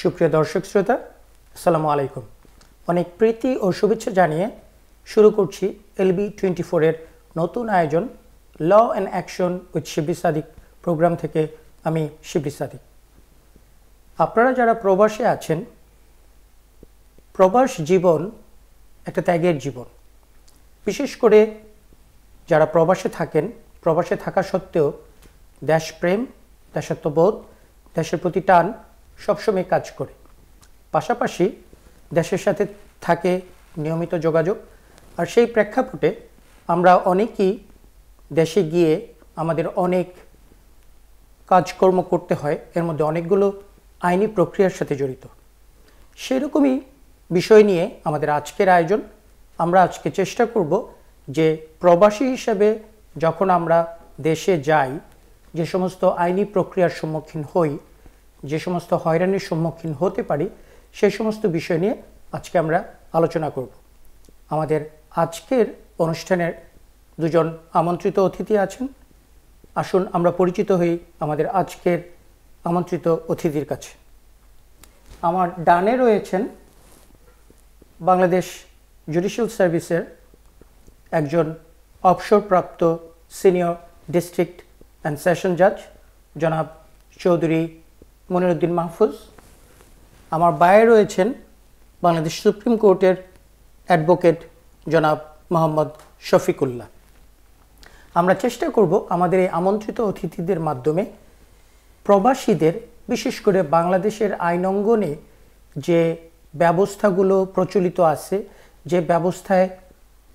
সুপ্রিয় দর্শক শ্রোতা, আসসালামু আলাইকুম। অনেক প্রীতি ও শুভেচ্ছা জানিয়ে শুরু করছি এলবি টোয়েন্টি ফোরের নতুন আয়োজন law and action with Shibli Sadiq programme থেকে আমি শিবলি সাদিক আপনারা যারা প্রবাসে আছেন, প্রবাস জীবন একটা ত্যাগের জীবন। বিশেষ করে যারা প্রবাসে থাকেন, প্রবাসে থাকা সত্ত্বেও দেশপ্রেম, দেশাত্মবোধ, দেশের প্রতি টান সবসময় কাজ করে। পাশাপাশি দেশের সাথে থাকে নিয়মিত যোগাযোগ। আর সেই প্রেক্ষাপটে আমরা অনেকেই দেশে গিয়ে আমাদের অনেক কাজকর্ম করতে হয়। এর মধ্যে অনেকগুলো আইনি প্রক্রিয়ার সাথে জড়িত। সেরকমই বিষয় নিয়ে আমাদের আজকের আয়োজন। আমরা আজকে চেষ্টা করব যে প্রবাসী হিসেবে যখন আমরা দেশে যাই, যে সমস্ত আইনি প্রক্রিয়ার সম্মুখীন হই যে সমস্ত হয়রানির সম্মুখীন হতে পারি সেই সমস্ত বিষয় নিয়ে আজকে আমরা আলোচনা করব। আমাদের আজকের অনুষ্ঠানের দুজন আমন্ত্রিত অতিথি আছেন। আসুন আমরা পরিচিত হই আমাদের আজকের আমন্ত্রিত অতিথির কাছে। আমার ডানে রয়েছেন বাংলাদেশ জুডিশিয়াল সার্ভিসের একজন অবসরপ্রাপ্ত সিনিয়র ডিস্ট্রিক্ট অ্যান্ড সেশন জাজ, জনাব চৌধুরী মনিরুদ্দিন মাহফুজ। আমার বায়ে রয়েছেন বাংলাদেশ সুপ্রিম কোর্টের অ্যাডভোকেট জনাব মোহাম্মদ শফিকুল্লাহ। আমরা চেষ্টা করব আমাদের এই আমন্ত্রিত অতিথিদের মাধ্যমে প্রবাসীদের, বিশেষ করে বাংলাদেশের আইন অঙ্গনে যে ব্যবস্থাগুলো প্রচলিত আছে, যে ব্যবস্থায়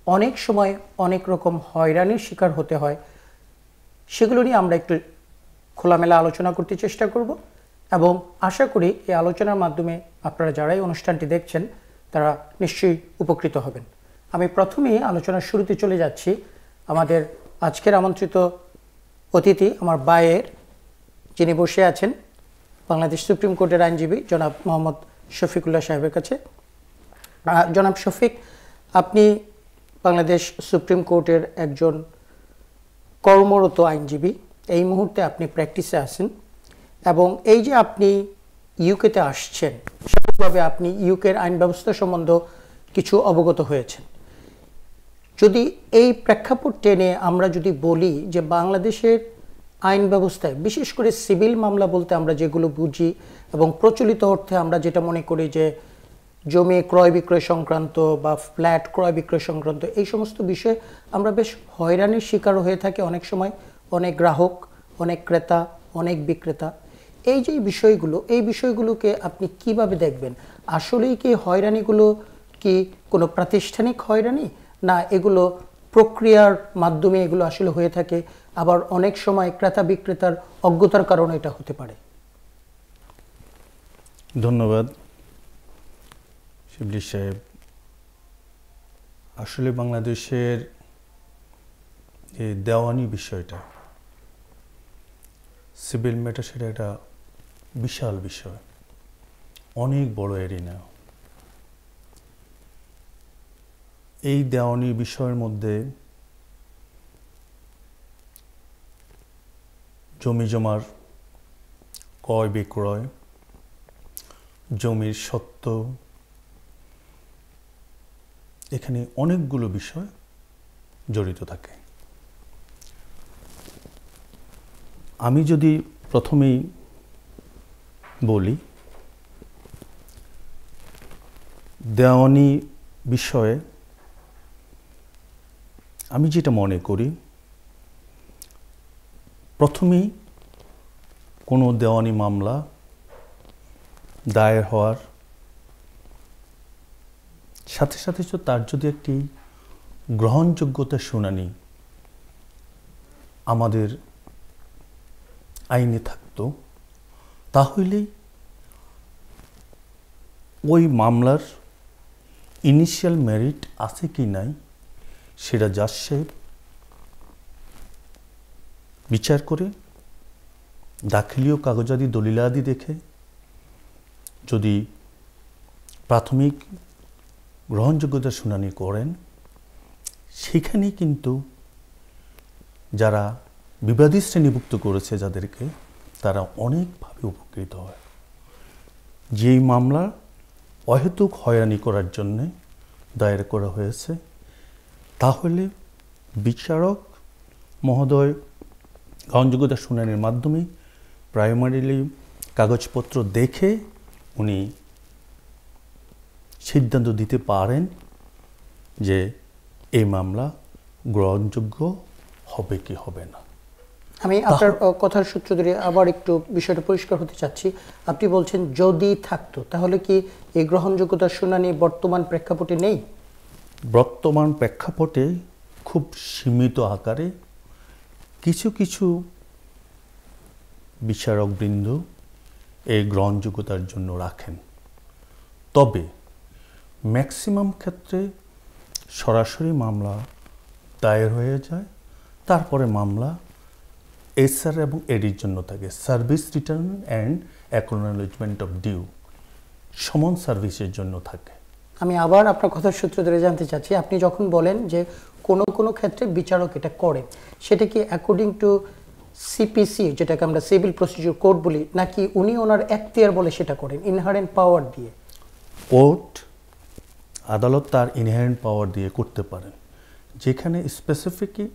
অনেক সময় অনেক রকম হয়রানির শিকার হতে হয়, সেগুলো নিয়ে আমরা একটু খোলামেলা আলোচনা করতে চেষ্টা করব। এবং আশা করি এই আলোচনার মাধ্যমে আপনারা যারাই অনুষ্ঠানটি দেখছেন, তারা নিশ্চয়ই উপকৃত হবেন। আমি প্রথমেই আলোচনার শুরুতে চলে যাচ্ছি। আমাদের আজকের আমন্ত্রিত অতিথি আমার বায়ের, যিনি বসে আছেন, বাংলাদেশ সুপ্রিম কোর্টের আইনজীবী জনাব মোহাম্মদ শফিকুল্লাহ সাহেবের কাছে। জনাব শফিক, আপনি বাংলাদেশ সুপ্রিম কোর্টের একজন কর্মরত আইনজীবী। এই মুহূর্তে আপনি প্র্যাকটিসে আছেন। এবং এই যে আপনি ইউকেতে আসছেন স্বাভাবিকভাবে আপনি ইউকের আইন ব্যবস্থা সম্বন্ধ কিছু অবগত হয়েছেন। যদি এই প্রেক্ষাপট টেনে আমরা যদি বলি যে বাংলাদেশের আইন ব্যবস্থায় বিশেষ করে সিভিল মামলা বলতে আমরা যেগুলো বুঝি এবং প্রচলিত অর্থে আমরা যেটা মনে করি যে জমি ক্রয় বিক্রয় সংক্রান্ত বা ফ্ল্যাট ক্রয় বিক্রয় সংক্রান্ত, এই সমস্ত বিষয়ে আমরা বেশ হয়রানির শিকার হয়ে থাকি অনেক সময়। অনেক গ্রাহক, অনেক ক্রেতা, অনেক বিক্রেতা। এই যে বিষয়গুলো, এই বিষয়গুলোকে আপনি কীভাবে দেখবেন? আসলেই কি হয়রানিগুলো কি কোনো প্রাতিষ্ঠানিক হয়রানি? না, এগুলো প্রক্রিয়ার মাধ্যমে এগুলো আসলে হয়ে থাকে, আবার অনেক সময় ক্রেতা বিক্রেতার অজ্ঞতার কারণে এটা হতে পারে? ধন্যবাদ। শিবলি সাহেব, আসলে বাংলাদেশের যে দেওয়ানি বিষয়টা, সিভিল ম্যাটার সেটা একটা বিশাল বিষয়। অনেক বড় এরিনা। এই দেওয়ানি বিষয়ের মধ্যে জমি জমার ক্রয় বিক্রয়, জমির সত্য, এখানে অনেকগুলো বিষয় জড়িত থাকে। আমি যদি প্রথমেই বলি, দেওয়ানি বিষয়ে আমি যেটা মনে করি, প্রথমেই কোনো দেওয়ানি মামলা দায়ের হওয়ার সাথে সাথে তার যদি একটি গ্রহণযোগ্যতা শুনানি আমাদের আইনে থাকতো তাহলেই ওই মামলার ইনিশিয়াল মেরিট আছে কি নাই সেটা জাজ সাহেব বিচার করে দাখিলীয় কাগজাদি দলিলাদি দেখে যদি প্রাথমিক গ্রহণযোগ্যতা শুনানি করেন, সেখানেই কিন্তু যারা বিবাদী শ্রেণীভুক্ত করেছে যাদেরকে তারা অনেকভাবে উপকৃত হয়। যেই মামলা অহেতুক হয়রানি করার জন্যে দায়ের করা হয়েছে, তাহলে বিচারক মহোদয় গ্রহণযোগ্যতা শুনানির মাধ্যমে প্রাইমারিলি কাগজপত্র দেখে উনি সিদ্ধান্ত দিতে পারেন যে এই মামলা গ্রহণযোগ্য হবে কি হবে না। আমি আপনার কথার সূত্র ধরে আবার একটু বিষয়টা পরিষ্কার হতে চাচ্ছি। আপনি বলছেন যদি থাকতো তাহলে কি এই গ্রহণযোগ্যতার শুনানি বর্তমান প্রেক্ষাপটে নেই? বর্তমান প্রেক্ষাপটে খুব সীমিত আকারে কিছু কিছু বিচারকবৃন্দ এই গ্রহণযোগ্যতার জন্য রাখেন। তবে ম্যাক্সিমাম ক্ষেত্রে সরাসরি মামলা দায়ের হয়ে যায় তারপরে মামলা এসআর এবং এডির জন্য থাকে। Service return and acknowledgement of due সমন সার্ভিসের জন্য থাকে। আমি আবার আপনার কথার সূত্র ধরে জানতে চাচ্ছি আপনি যখন বলেন যে কোনো কোনো ক্ষেত্রে বিচারক এটা করে সেটা কি অ্যাকর্ডিং টু সিপিসি যেটাকে আমরা সিভিল প্রসিডিউর কোড বলি নাকি উনি ওনার এখতিয়ার বলে সেটা করেন ইনহারেন্ট পাওয়ার দিয়ে? কোর্ট আদালত তার ইনহেরেন্ট পাওয়ার দিয়ে করতে পারেন। যেখানে স্পেসিফিকই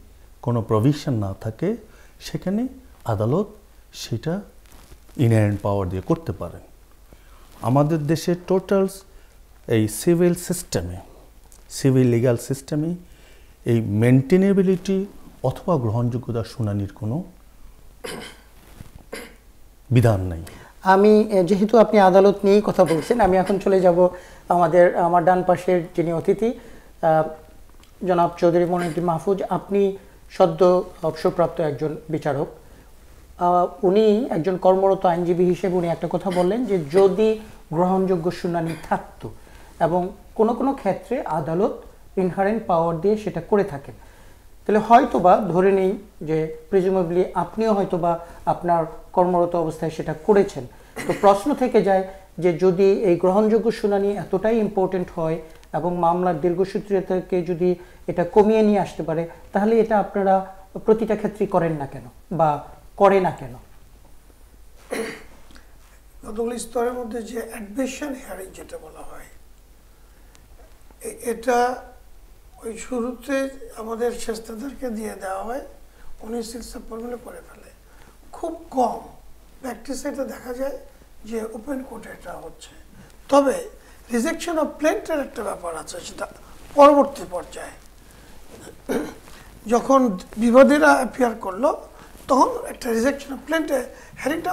কোনো প্রভিশন না থাকে সেখানে আদালত সেটা ইনহেরেন্ট পাওয়ার দিয়ে করতে পারেন। আমাদের দেশে টোটাল এই সিভিল সিস্টেমে সিভিল লিগ্যাল সিস্টেমে এই মেনটেনেবিলিটি অথবা গ্রহণযোগ্যতা শুনানির কোনো বিধান নাই। আমি যেহেতু আপনি আদালত নিয়েই কথা বলছেন, আমি এখন চলে যাব আমাদের, আমার ডান পাশের যিনি অতিথি জনাব চৌধুরী মনিউদ্দিন মাহফুজ। আপনি সদ্য অবসরপ্রাপ্ত একজন বিচারক উনি একজন কর্মরত আইনজীবী হিসেবে উনি একটা কথা বললেন যে যদি গ্রহণযোগ্য শুনানি থাকতো এবং কোনো কোনো ক্ষেত্রে আদালত ইনহারেন্ট পাওয়ার দিয়ে সেটা করে থাকেন, তাহলে হয়তোবা ধরে নেই যে প্রিজুমেবলি আপনিও হয়তোবা আপনার কর্মরত অবস্থায় সেটা করেছেন। তো প্রশ্ন থেকে যায় যে যদি এই গ্রহণযোগ্য শুনানি এতটাই ইম্পর্টেন্ট হয় এবং মামলার দীর্ঘসূত্রিতাকে যদি এটা কমিয়ে নিয়ে আসতে পারে, তাহলে এটা আপনারা প্রতিটা ক্ষেত্রেই করেন না কেন? বা করে না কেন? কতগুলি স্তরের মধ্যে যে অ্যাডমিশন হিয়ারিং যেটা বলা হয় এটা ওই শুরুতে আমাদের শেষদাদেরকে দিয়ে দেওয়া হয়, উনি সিক্স করে ফেলে। খুব কম প্র্যাকটিসে এটা দেখা যায় যে ওপেন কোর্টে এটা হচ্ছে। তবে রিজেকশন অফ প্লেন্টের একটা ব্যাপার আছে, সেটা পরবর্তী পর্যায়ে। যখন বিবাদীরা অ্যাপিয়ার করল, তখন একটা রিজেকশন অফ প্লেন্টে হ্যারিংটা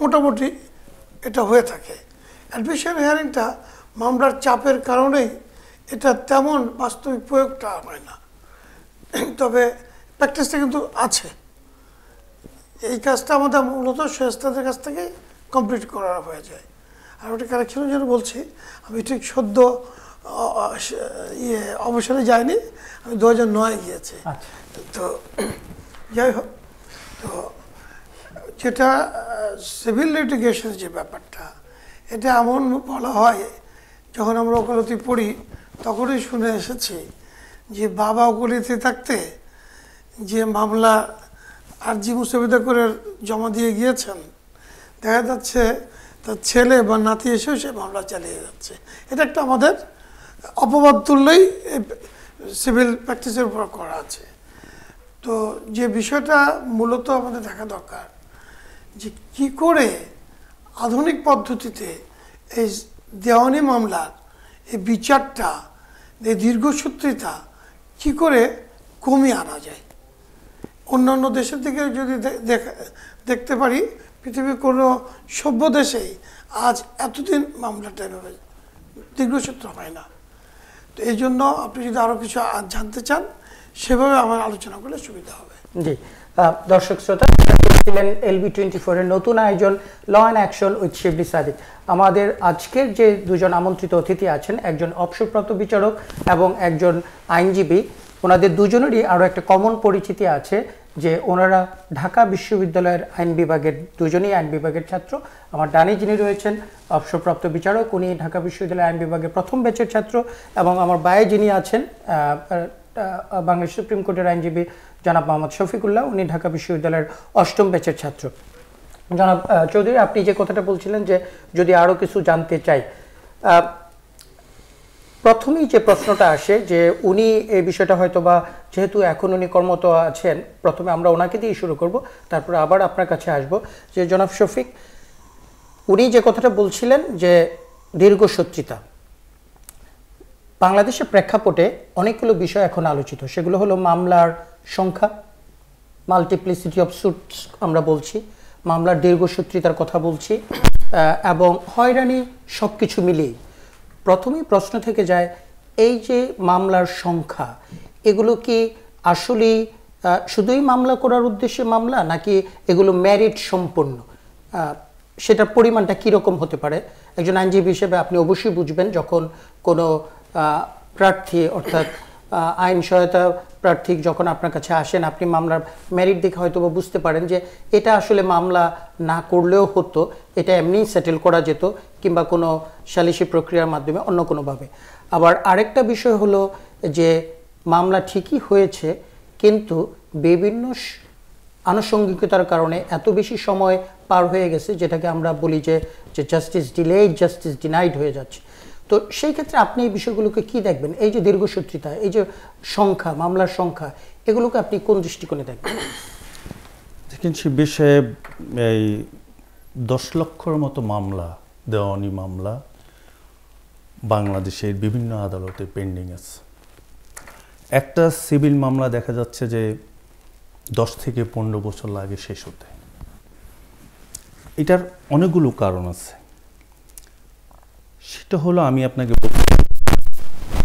মোটামুটি এটা হয়ে থাকে। অ্যাডমিশন হেয়ারিংটা মামলার চাপের কারণেই এটা তেমন বাস্তবিক প্রয়োগটা হয় না। তবে প্র্যাকটিসটা কিন্তু আছে। এই কাজটা আমাদের মূলত শেষতাদের কাছ থেকে কমপ্লিট করা হয়ে যায়। আর ওটা কারেকশনের জন্য বলছি? আমি ঠিক সদ্য ইয়ে অবসরে যাইনি আমি দু হাজার নয় গিয়েছি। আচ্ছা। তো যাই হোক তো যেটা সিভিল লিটিগেশন যে ব্যাপারটা এটা এমন বলা হয় যখন আমরা ওকালতি পড়ি তখনই শুনে এসেছি যে বাবা ওকালতি থাকতে যে মামলা আরজি মুস্তফিদা করে জমা দিয়ে গিয়েছেন দেখা যাচ্ছে তার ছেলে বা নাতি এসেও সে মামলা চালিয়ে যাচ্ছে। এটা একটা আমাদের অপবাদ তুললেই সিভিল প্র্যাকটিসের উপর করা আছে। তো যে বিষয়টা মূলত আমাদের দেখা দরকার, যে কি করে আধুনিক পদ্ধতিতে এই দেওয়ানি মামলার এই বিচারটা, এই দীর্ঘসূত্রিতা কি করে কমিয়ে আনা যায়? অন্যান্য দেশের দিকে যদি দেখতে পারি পৃথিবীর কোনো সভ্য দেশেই আজ এতদিন মামলাটা এভাবে দীর্ঘসূত্র হয় না। তো এই জন্য আপনি যদি আরও কিছু জানতে চান, সেভাবে আমার আলোচনা করলে সুবিধা হবে। জি। দর্শক শ্রোতা, ছিলেন এলবি টোয়েন্টি ফোরের নতুন আয়োজন law and action with Shibli Sadiq. আমাদের আজকের যে দুজন আমন্ত্রিত অতিথি আছেন, একজন অবসরপ্রাপ্ত বিচারক এবং একজন আইনজীবী, ওনাদের দুজনেরই আরও একটা কমন পরিচিতি আছে। যে ওনারা ঢাকা বিশ্ববিদ্যালয়ের আইন বিভাগের, দুজনেই আইন বিভাগের ছাত্র। আমার ডানে যিনি রয়েছেন, অবসরপ্রাপ্ত বিচারক, উনি ঢাকা বিশ্ববিদ্যালয়ের আইন বিভাগের প্রথম ব্যাচের ছাত্র এবং আমার বায়ে যিনি আছেন বাংলাদেশ সুপ্রিম কোর্টের আইনজীবী জনাব মোহাম্মদ শফিকুল্লাহ, উনি ঢাকা বিশ্ববিদ্যালয়ের অষ্টম ব্যাচের ছাত্র। জনাব চৌধুরী, আপনি যে কথাটা বলছিলেন যে যদি আরও কিছু জানতে চাই প্রথমেই যে প্রশ্নটা আসে যে উনি এই বিষয়টা হয়তো বা যেহেতু এখন উনি কর্মরত আছেন, প্রথমে আমরা ওনাকে দিয়ে শুরু করব, তারপরে আবার আপনার কাছে আসব। যে জনাব শফিক, উনি যে কথাটা বলছিলেন যে দীর্ঘসূত্রিতা বাংলাদেশের প্রেক্ষাপটে অনেকগুলো বিষয় এখন আলোচিত। সেগুলো হলো মামলার সংখ্যা মাল্টিপ্লিসিটি অফ সুটস আমরা বলছি, মামলার দীর্ঘসূত্রিতার কথা বলছি এবং হয়রানি সব কিছু মিলিয়ে প্রথমেই প্রশ্ন থেকে যায়, এই যে মামলার সংখ্যা, এগুলো কি আসলেই শুধুই মামলা করার উদ্দেশ্যে মামলা, নাকি এগুলো ম্যারিট সম্পন্ন? সেটার পরিমাণটা কীরকম হতে পারে? একজন আইনজীবী হিসেবে আপনি অবশ্যই বুঝবেন, যখন কোনো প্রার্থী অর্থাৎ আইন সহায়তা প্রার্থী যখন আপনার কাছে আসেন, আপনি মামলার মেরিট দেখে হয়তো বুঝতে পারেন যে এটা আসলে মামলা না করলেও হতো, এটা এমনি সেটেল করা যেত কিংবা কোনো সালিসি প্রক্রিয়ার মাধ্যমে অন্য কোনোভাবে। আবার আরেকটা বিষয় হলো যে মামলা ঠিকই হয়েছে, কিন্তু বিভিন্ন আনুষঙ্গিকতার কারণে এত বেশি সময় পার হয়ে গেছে, যেটাকে আমরা বলি যে জাস্টিস ডিলেড জাস্টিস ডিনাইড হয়ে যাচ্ছে। তো সেই ক্ষেত্রে আপনি এই বিষয়গুলোকে কি দেখবেন? এই যে দীর্ঘসূত্রিতা, এই যে সংখ্যা, মামলার সংখ্যা, এগুলোকে আপনি কোন দৃষ্টিকোণে দেখবেন? দেখেন সে বিষয়ে এই দশ লক্ষর মতো মামলা, দেওয়ানি মামলা বাংলাদেশের বিভিন্ন আদালতে পেন্ডিং আছে। একটা সিভিল মামলা দেখা যাচ্ছে যে দশ থেকে পনেরো বছর লাগে শেষ হতে। এটার অনেকগুলো কারণ আছে। সেটা হলো আমি আপনাকে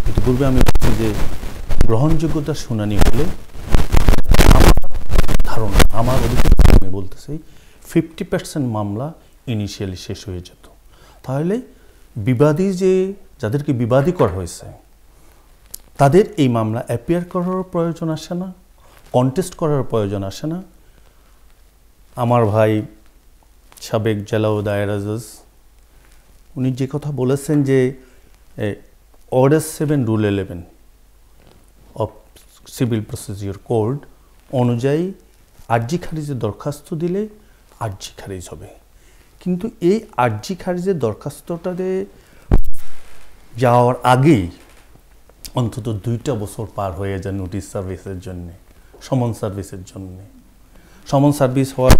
ইতিপূর্বে আমি বলছি যে গ্রহণযোগ্যতা শুনানি হলে আমার ধারণা, আমার অভিজ্ঞতা আমি বলতেছি ফিফটি পার্সেন্ট মামলা ইনিশিয়ালি শেষ হয়ে যেত। তাহলে বিবাদী যে, যাদেরকে বিবাদী করা হয়েছে, তাদের এই মামলা অ্যাপিয়ার করার প্রয়োজন আসে না কন্টেস্ট করার প্রয়োজন আসে না। আমার ভাই সাবেক জেলা ও দায়রা জজ উনি যে কথা বলেছেন যে order seven rule eleven of civil procedure code অনুযায়ী আর্জি খারিজের দরখাস্ত দিলে আর্জি খারিজ হবে। কিন্তু এই আর্জি খারিজের দরখাস্তটাতে যাওয়ার আগেই অন্তত দুইটা বছর পার হয়ে যায় নোটিশ সার্ভিসের জন্যে সমন সার্ভিসের জন্যে। সমন সার্ভিস হওয়ার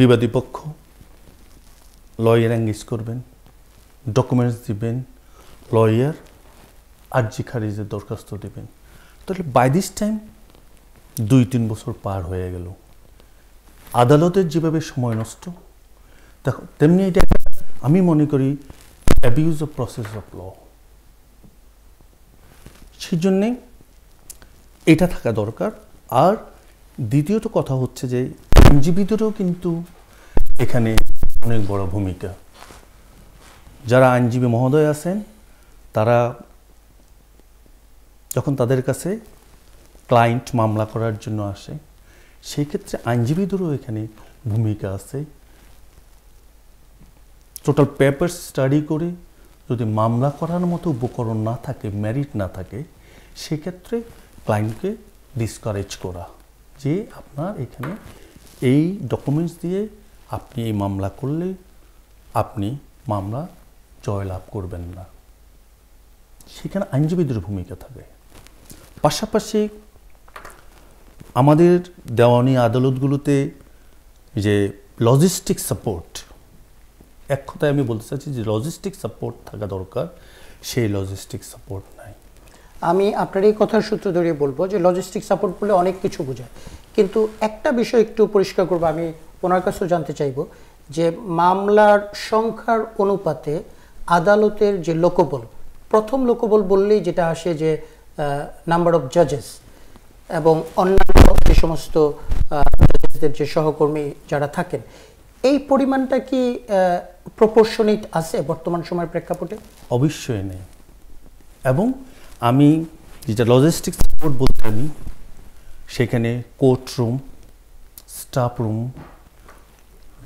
বিবাদী পক্ষ লয়ার এঙ্গেজ করবেন ডকুমেন্টস দিবেন লয়ার আর্জি খারিজের দরখাস্ত দেবেন। তাহলে বাই দিস টাইম দুই তিন বছর পার হয়ে গেল। আদালতের যেভাবে সময় নষ্ট, দেখো, তেমনি এটা আমি মনে করি abuse of process of law সেই জন্যে এটা থাকা দরকার। আর দ্বিতীয়ত কথা হচ্ছে যে আইনজীবীদেরও কিন্তু এখানে অনেক বড় ভূমিকা। যারা আইনজীবী মহোদয় আছেন, তারা যখন তাদের কাছে ক্লায়েন্ট মামলা করার জন্য আসে, সেই ক্ষেত্রে আইনজীবীদেরও এখানে ভূমিকা আছে। টোটাল পেপার স্টাডি করে যদি মামলা করার মতো উপকরণ না থাকে ম্যারিট না থাকে, সেক্ষেত্রে ক্লায়েন্টকে ডিসকারেজ করা। যে আপনার এখানে এই ডকুমেন্টস দিয়ে আপনি এই মামলা করলে আপনি মামলা জয়লাভ করবেন না। সেখানে আইনজীবীদের ভূমিকা থাকে। পাশাপাশি আমাদের দেওয়ানি আদালতগুলোতে যে লজিস্টিক সাপোর্ট এক কথায় আমি বলতে চাচ্ছি যে লজিস্টিক সাপোর্ট থাকা দরকার, সেই লজিস্টিক সাপোর্ট নাই। আমি আপনার এই কথার সূত্র ধরে বলব যে লজিস্টিক সাপোর্ট বলে অনেক কিছু বোঝায়। কিন্তু একটা বিষয় একটু পরিষ্কার করব, আমি ওনার কাছেও জানতে চাইব যে মামলার সংখ্যার অনুপাতে আদালতের যে লোকবল, প্রথম লোকবল বললেই যেটা আসে যে নাম্বার অফ জাজেস এবং অন্যান্য যে সমস্ত জাজেসদের যে সহকর্মী যারা থাকেন, এই পরিমাণটা কি প্রপোর্শনিট আছে বর্তমান সময়ের প্রেক্ষাপটে? অবশ্যই নেই। এবং আমি যেটা লজিস্টিক সাপোর্ট বলতে আমি, সেখানে court room staff room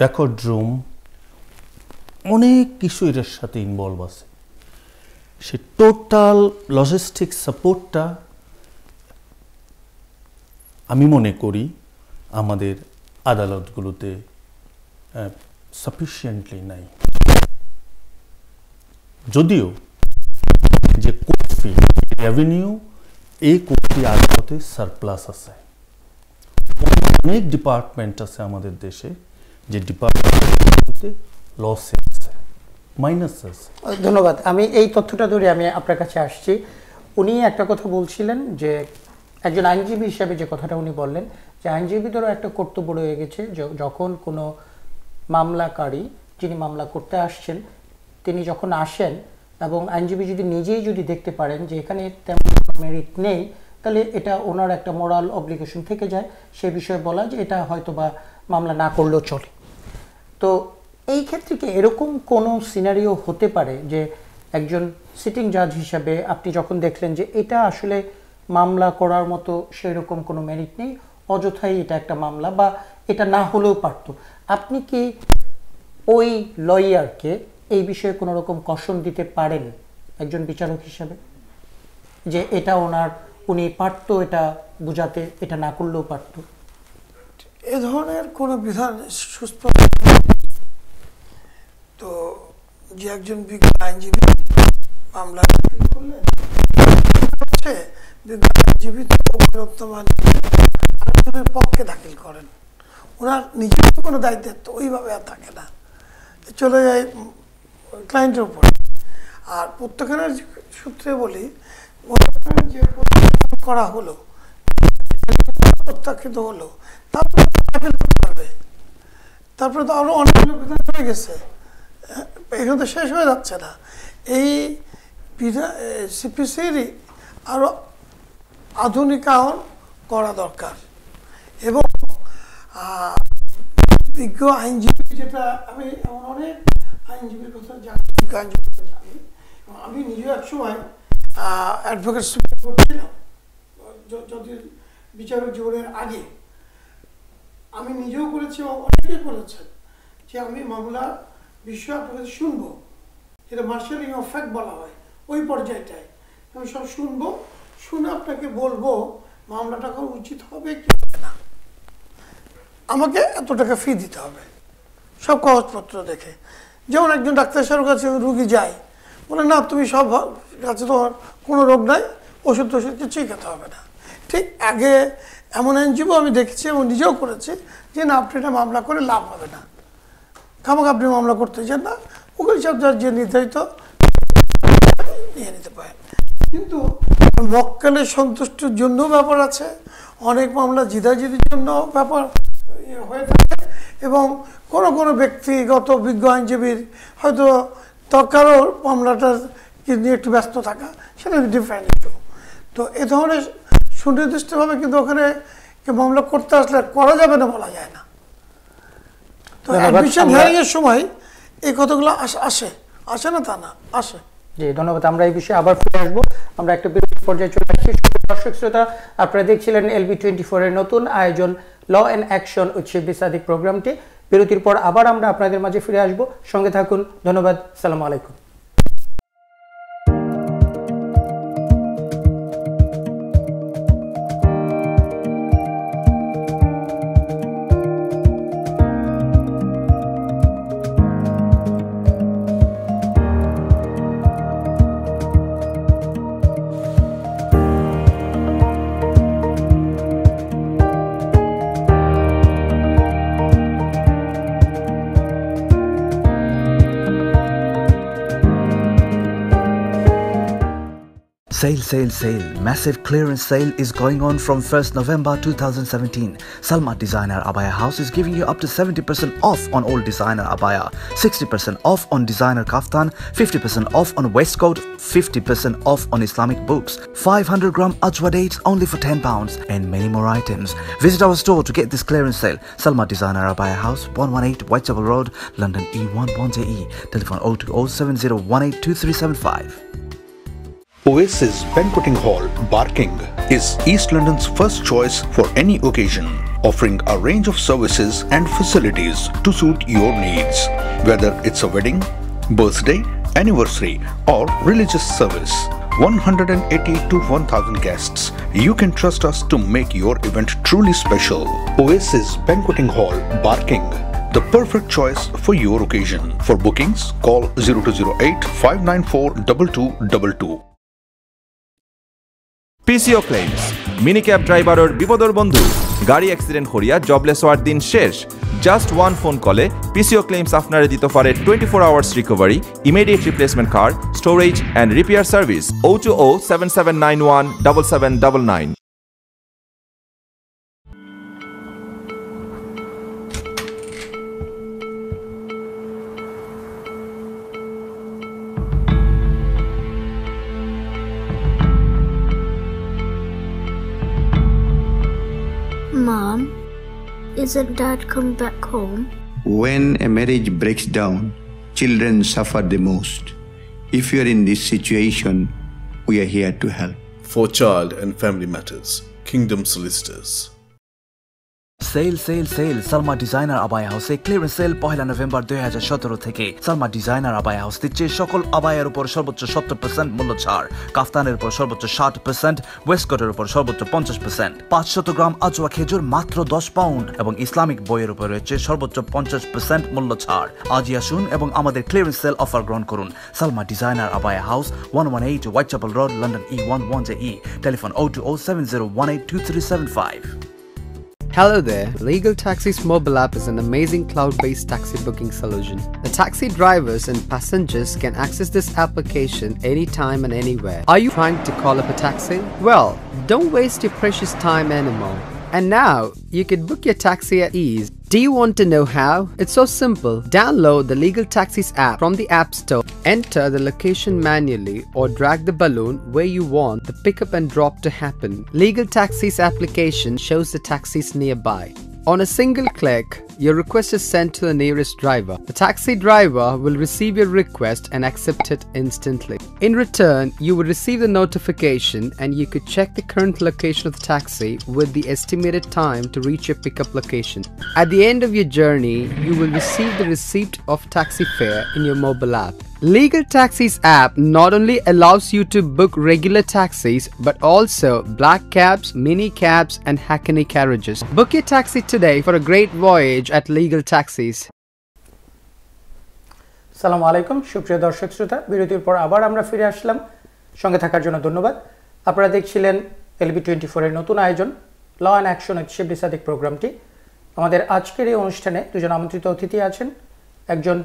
record room অনেক কিছু এটার সাথে ইনভলভ আছে। সে টোটাল লজিস্টিক সাপোর্টটা আমি মনে করি আমাদের আদালতগুলোতে সাফিসিয়েন্টলি নাই। যদিও যে কোর্ট ফি রেভিনিউ এই কোর্টফি আদালতে সারপ্লাস আছে। অনেক ডিপার্টমেন্ট আছে আমাদের দেশে যে ডিপার্টমেন্টে লস আছে মাইনাস আছে ধন্যবাদ। আমি এই তথ্যটা ধরে আমি আপনার কাছে আসছি। উনি একটা কথা বলছিলেন যে, একজন আইনজীবী হিসাবে যে কথাটা উনি বললেন, যে আইনজীবীদেরও একটা কর্তব্য রয়ে গেছে যখন কোনো মামলাকারী যিনি মামলা করতে আসছেন, তিনি যখন আসেন এবং আইনজীবী যদি নিজেই যদি দেখতে পারেন যে এখানে তেমন মেরিট নেই, তাহলে এটা ওনার একটা মোরাল অব্লিগেশন থেকে যায়। সে বিষয়ে বলা যে এটা হয়তো বা মামলা না করলেও চলে। তো এই ক্ষেত্রে কি এরকম কোনো সিনারিও হতে পারে যে একজন সিটিং জাজ হিসাবে আপনি যখন দেখলেন যে এটা আসলে মামলা করার মতো সেই রকম কোনো মেরিট নেই, অযথাই এটা একটা মামলা বা এটা না হলেও পারতো, আপনি কি ওই লয়ারকে এই বিষয়ে কোনো রকম কষন দিতে পারেন একজন বিচারক হিসাবে? যে এটা ওনার, উনি পারতো এটা বুঝাতে, এটা না করলেও পারতো। এ ধরনের কোনো বিধান সুস্থ তো যে একজন বিজ্ঞ আইনজীবী মামলা পক্ষে দাখিল করেন। ওনার নিজের কোনো দায়িত্ব ওইভাবে আর থাকে না। চলে যায় ক্লায়েন্টের উপরে। আর প্রত্যেকখানের সূত্রে বলি যে করা হলো প্রত্যাখ্যিত হলো তারপরে তারপরে তো আরও অনেক হয়ে গেছে। এখানে তো শেষ হয়ে যাচ্ছে না। এই সিপিসিরই আরও আধুনিকায়ন করা দরকার। এবং বিজ্ঞ আইনজীবী যেটা আমি এমন অনেক আইনজীবীর কথা জানি, বিজ্ঞ আইনজীবীর কথা জানি আমি নিজেও এক সময় অ্যাডভোকেট করছিলাম যদি বিচারক জীবনের আগে। আমি নিজেও করেছি এবং অনেকে করেছেন যে আমি মামলা বিষয় আপনার কাছে শুনব। যেটা মার্শালিং অফ ফ্যাক্ট বলা হয় ওই পর্যায়টায়। আমি সব শুনব, শুনে আপনাকে বলব মামলাটা করা উচিত হবে কি না। আমাকে এত টাকা ফি দিতে হবে। সব কাগজপত্র দেখে। যেমন একজন ডাক্তার সাহেবের কাছে রুগী যায় বলে, না, তুমি সব কাছে তোমার কোনো রোগ নাই ওষুধ টষুধ কিছুই খেতে হবে না। ঠিক আগে এমন এনজিও আমি দেখেছি এবং নিজেও করেছি যে না, আপনি এটা মামলা করে লাভ হবে না। খামাক আপনি মামলা করতে চান না, উকিল সাহেব যার যে নির্ধারিত নিয়ে নিতে পারেন কিন্তু মক্কেলের সন্তুষ্টির জন্য ব্যাপার আছে, অনেক মামলা জিদাজিদির জন্য ব্যাপার হয়ে থাকে এবং কোনো কোনো ব্যক্তিগত বিজ্ঞ আইনজীবীর হয়তো তকারও মামলাটার নিয়ে একটু ব্যস্ত থাকা, সেটা ডিফারেন্ট তো এ ধরনের সুনির্দিষ্টভাবে কিন্তু ওখানে মামলা করতে আসলে করা যাবে না বলা যায় না। তো। অ্যাডমিশন আমরা- হিয়ারিং এর সময় এই কথাগুলো আসে আসে। না তা না আসে। জি ধন্যবাদ। আমরা এই বিষয়ে আবার ফিরে আসব। আমরা একটা বিরতি পর্যায়ে চলে আসছি। দর্শক শ্রোতা আপনারা দেখছিলেন এলবি টোয়েন্টি ফোরের নতুন আয়োজন law and action with Shibli প্রোগ্রামটি। বিরতির পর আবার আমরা আপনাদের মাঝে ফিরে আসব। সঙ্গে থাকুন। ধন্যবাদ। সালাম আলাইকুম। Sale, sale. Massive clearance sale is going on from 1st November 2017. Salma Designer Abaya House is giving you up to 70% off on all designer abaya, 60% off on designer kaftan, 50% off on waistcoat, 50% off on Islamic books, 500 gram ajwa dates only for 10 pounds, and many more items. Visit our store to get this clearance sale. Salma Designer Abaya House, 118 Whitechapel Road, London E11JE. Telephone 020 70182375. Oasis Banqueting Hall, Barking, is East London's first choice for any occasion, offering a range of services and facilities to suit your needs. Whether it's a wedding, birthday, anniversary, or religious service, 180 to 1000 guests. You can trust us to make your event truly special. Oasis Banqueting Hall, Barking. The perfect choice for your occasion. For bookings, call 0208 594 2222. PCO claims mini cab ড্রাইভারের বিপদর বন্ধু, গাড়ি accident করিয়া jobless হওয়ার দিন শেষ। Just one phone কলে PCO claims আপনারা দিতে পারে twenty four hours recovery immediate replacement car storage and repair service O two O seven seven nine one double seven double nine isn't Dad come back home? When a marriage breaks down, children suffer the most. If you are in this situation, we are here to help. For Child and Family Matters, Kingdom Solicitors. Sale sale sale Salma designer abaya হাউসে clearance sale পহেলা নভেম্বর দুই হাজার সতেরো থেকে। Salma designer abaya house দিচ্ছে সকল আবায়ের উপর সর্বোচ্চ সত্তর পার্সেন্ট মূল্য ছাড়। কাফতানের উপর সর্বোচ্চ ষাট পার্সেন্ট ওয়েস্টকটের উপর সর্বোচ্চ পঞ্চাশ পার্সেন্ট পাঁচশত গ্রাম আজোয়া খেজুর মাত্র দশ পাউন্ড এবং ইসলামিক বইয়ের উপর রয়েছে সর্বোচ্চ পঞ্চাশ পার্সেন্ট মূল্য ছাড়। আজই আসুন এবং আমাদের ক্লিয়ারেন্স সেল অফার গ্রহণ করুন। Salma designer abaya house one one eight Whitechapel road London E one one J E telephone O two O seven zero one eight two three seven five Hello there. Legal Taxi's mobile app is an amazing cloud based taxi booking solution. The taxi drivers and passengers can access this application anytime and anywhere. Are you trying to call up a taxi? Well, don't waste your precious time anymore. And now you can book your taxi at ease. Do you want to know how? It's so simple. Download the Legal Taxis app from the App Store. Enter the location manually or drag the balloon where you want the pickup and drop to happen. Legal Taxis application shows the taxis nearby. On a single click, your request is sent to the nearest driver. The taxi driver will receive your request and accept it instantly. In return, you will receive the notification and you could check the current location of the taxi with the estimated time to reach your pickup location. At the end of your journey, you will receive the receipt of taxi fare in your mobile app. Legal Taxis app not only allows you to book regular taxis but also black cabs, mini cabs, and Hackney carriages. Book your taxi today for a great voyage at Legal Taxis. সালামু আলাইকুম সুপ্রিয় দর্শক শ্রোতা। বিরতির পর আবার আমরা ফিরে আসলাম। সঙ্গে থাকার জন্য ধন্যবাদ। আপনারা দেখছিলেন এলবি টোয়েন্টি ফোরের নতুন আয়োজন law and action Shibli Sadiq প্রোগ্রামটি। আমাদের আজকের এই অনুষ্ঠানে দুজন আমন্ত্রিত অতিথি আছেন। একজন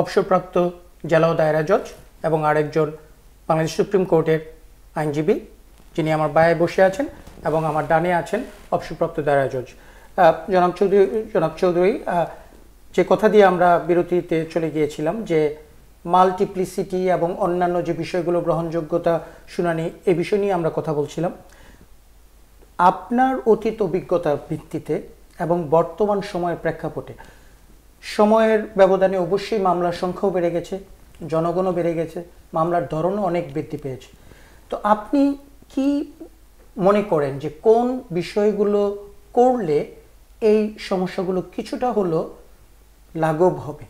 অবসরপ্রাপ্ত জেলা ও দায়রা জজ এবং আরেকজন বাংলাদেশ সুপ্রিম কোর্টের আইনজীবী, যিনি আমার বায়ে বসে আছেন এবং আমার ডানে আছেন অবসরপ্রাপ্ত দায়রা জজ। জনাব চৌধুরী জনাব চৌধুরী যে কথা দিয়ে আমরা বিরতিতে চলে গিয়েছিলাম যে মাল্টিপ্লিসিটি এবং অন্যান্য যে বিষয়গুলো গ্রহণযোগ্যতা শুনানি, এ বিষয় নিয়ে আমরা কথা বলছিলাম। আপনার অতীত অভিজ্ঞতার ভিত্তিতে এবং বর্তমান সময়ের প্রেক্ষাপটে সময়ের ব্যবধানে অবশ্যই মামলার সংখ্যাও বেড়ে গেছে, জনগণও বেড়ে গেছে, মামলার ধরনও অনেক বৃদ্ধি পেয়েছে। তো আপনি কি মনে করেন যে কোন বিষয়গুলো করলে এই সমস্যাগুলো কিছুটা হলো লাঘব হবে?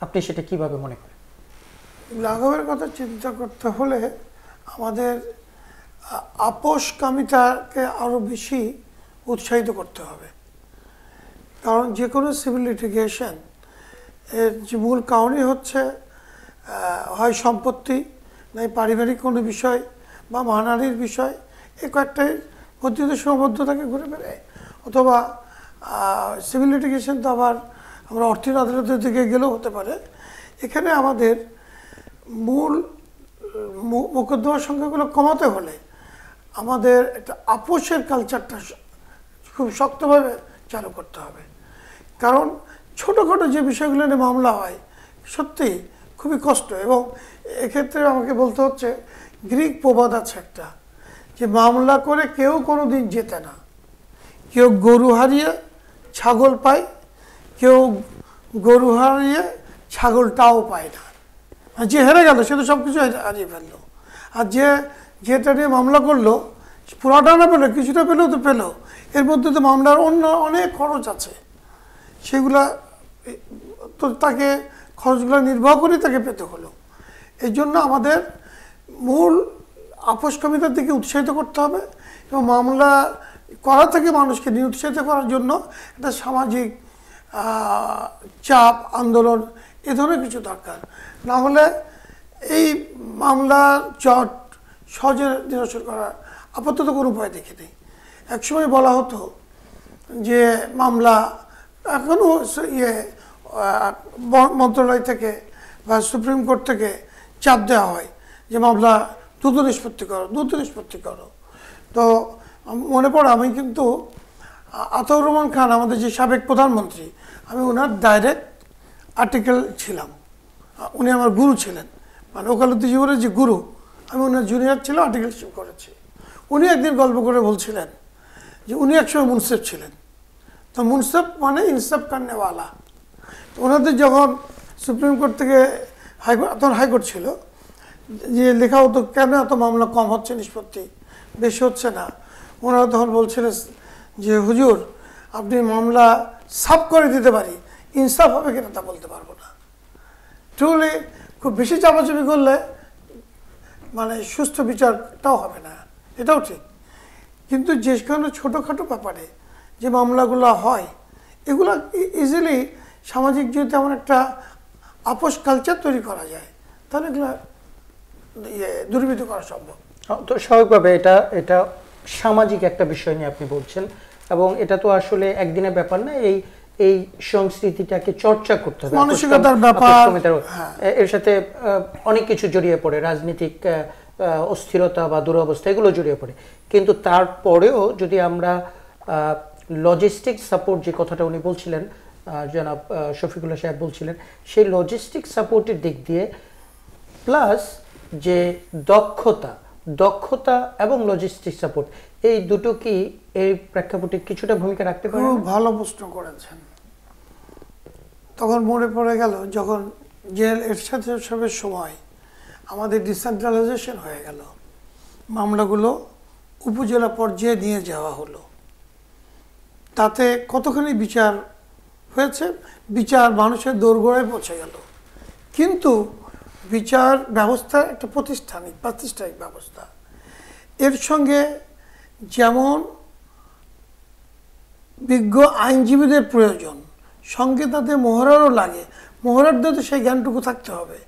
আপনি সেটা কীভাবে মনে করেন? লাঘবের কথা চিন্তা করতে হলে আমাদের আপোষকামিতাকে আরও বেশি উৎসাহিত করতে হবে। কারণ যে কোনো সিভিল লিটিগেশন এর যে মূল কারণই হচ্ছে হয় সম্পত্তি, নাই পারিবারিক কোনো বিষয় বা মানানির বিষয়, এ কয়েকটাই মধ্যে সীমাবদ্ধতাকে ঘুরে বেড়ায়। অথবা সিভিল লিটিগেশন তো আবার আমরা অর্থের আদালতের দিকে গেলেও হতে পারে। এখানে আমাদের মূল মোকদ্দমার সংখ্যাগুলো কমাতে হলে আমাদের একটা আপোষের কালচারটা খুব শক্তভাবে চালু করতে হবে। কারণ ছোটোখাটো যে বিষয়গুলো নিয়ে মামলা হয়, সত্যি খুবই কষ্ট। এবং এক্ষেত্রে আমাকে বলতে হচ্ছে, গ্রিক প্রবাদ আছে একটা, যে মামলা করে কেউ কোনো দিন জেতে না। কেউ গরু হারিয়ে ছাগল পায়, কেউ গরু হারিয়ে ছাগলটাও পায় না। আর যে হেরে গেল, সে তো সব কিছু হারিয়ে ফেলল। আর যে যেটা নিয়ে মামলা করল পুরাটা না পেল, কিছুটা পেলেও তো পেল। এর মধ্যে তো মামলার অন্য অনেক খরচ আছে। সেগুলা তো তাকে খরচগুলো নির্বাহ করে তাকে পেতে হলো। এই জন্য আমাদের মূল আপোষকামিতার দিকে উৎসাহিত করতে হবে এবং মামলা করা থেকে মানুষকে নিরুৎসাহিত করার জন্য একটা সামাজিক চাপ, আন্দোলন এ ধরনের কিছু দরকার। না হলে এই মামলার চট সহজে নিরসন করার আপাতত কোনো উপায় দেখি নেই। একসময় বলা হতো যে মামলা এখনও ইয়ে মন্ত্রণালয় থেকে বা সুপ্রিম কোর্ট থেকে চাপ দেওয়া হয় যে মামলা দ্রুত নিষ্পত্তি করো, দ্রুত নিষ্পত্তি করো। তো মনে পড়ে আমি কিন্তু আতাউর রহমান খান আমাদের যে সাবেক প্রধানমন্ত্রী, আমি ওনার ডাইরেক্ট আর্টিকেল ছিলাম। উনি আমার গুরু ছিলেন। মানে ওকালতি জীবনের যে গুরু, আমি ওনার জুনিয়র ছিলাম আর্টিকেলশিপ করেছি। উনি একদিন গল্প করে বলছিলেন যে উনি একসময় মুনসেফ ছিলেন। তো মুনসেফ মানে ইনসাফ কান্নেওয়ালা। তো ওনাদের যখন সুপ্রিম কোর্ট থেকে হাইকোর্ট তখন হাইকোর্ট ছিল, যে লেখা হতো, কেন এত মামলা কম হচ্ছে নিষ্পত্তি? বেশি হচ্ছে না? ওনারা তখন বলছিলেন যে, হুজুর, আপনি মামলা সাফ করে দিতে পারি, ইনসাফ হবে কিনা তা বলতে পারব না। ট্রুলি খুব বেশি চাপাচাপি করলে মানে সুস্থ বিচারটাও হবে না, এটাও ঠিক। কিন্তু যে কোনো ছোটোখাটো ব্যাপারে যে মামলাগুলো হয় এগুলো ইজিলি সামাজিক যদি তেমন একটা আপোষ কালচার তৈরি করা যায় তাহলে এগুলো ইয়ে দুর্বৃত্ত করা সম্ভব তো স্বাভাবিকভাবে এটা এটা সামাজিক একটা বিষয় নিয়ে আপনি বলছেন এবং এটা তো আসলে একদিনের ব্যাপার না এই এই সংস্কৃতিটাকে চর্চা করতে হবে মানসিকতার ব্যাপার, হ্যাঁ। এর সাথে অনেক কিছু জড়িয়ে পড়ে রাজনীতিক অস্থিরতা বা দুরবস্থা এগুলো জড়িয়ে পড়ে কিন্তু তারপরেও যদি আমরা লজিস্টিক সাপোর্ট যে কথাটা উনি বলছিলেন জনাব আহ, শফিকুল্লাহ সাহেব বলছিলেন সেই লজিস্টিক সাপোর্টের দিক দিয়ে প্লাস যে দক্ষতা দক্ষতা এবং লজিস্টিক সাপোর্ট এই দুটো কি এই প্রেক্ষাপটে কিছুটা ভূমিকা রাখতে পারে? ভালো প্রশ্ন করেছেন। তখন মনে পড়ে গেল যখন জেল এরশাদ সবের সময় আমাদের ডিসেন্ট্রালাইজেশন হয়ে গেল মামলাগুলো উপজেলা পর্যায়ে নিয়ে যাওয়া হলো। তাতে কতখানি বিচার হয়েছে? বিচার মানুষের দোরগোড়ায় পৌঁছে গেল। কিন্তু বিচার ব্যবস্থা একটা প্রতিষ্ঠানিক, প্রাতিষ্ঠানিক ব্যবস্থা। এর সঙ্গে যেমন বিজ্ঞ আইনজীবীদের প্রয়োজন, সঙ্গে তাদের মোহরারও লাগে। মোহরারদের তো সেই জ্ঞানটুকু থাকতে হবে।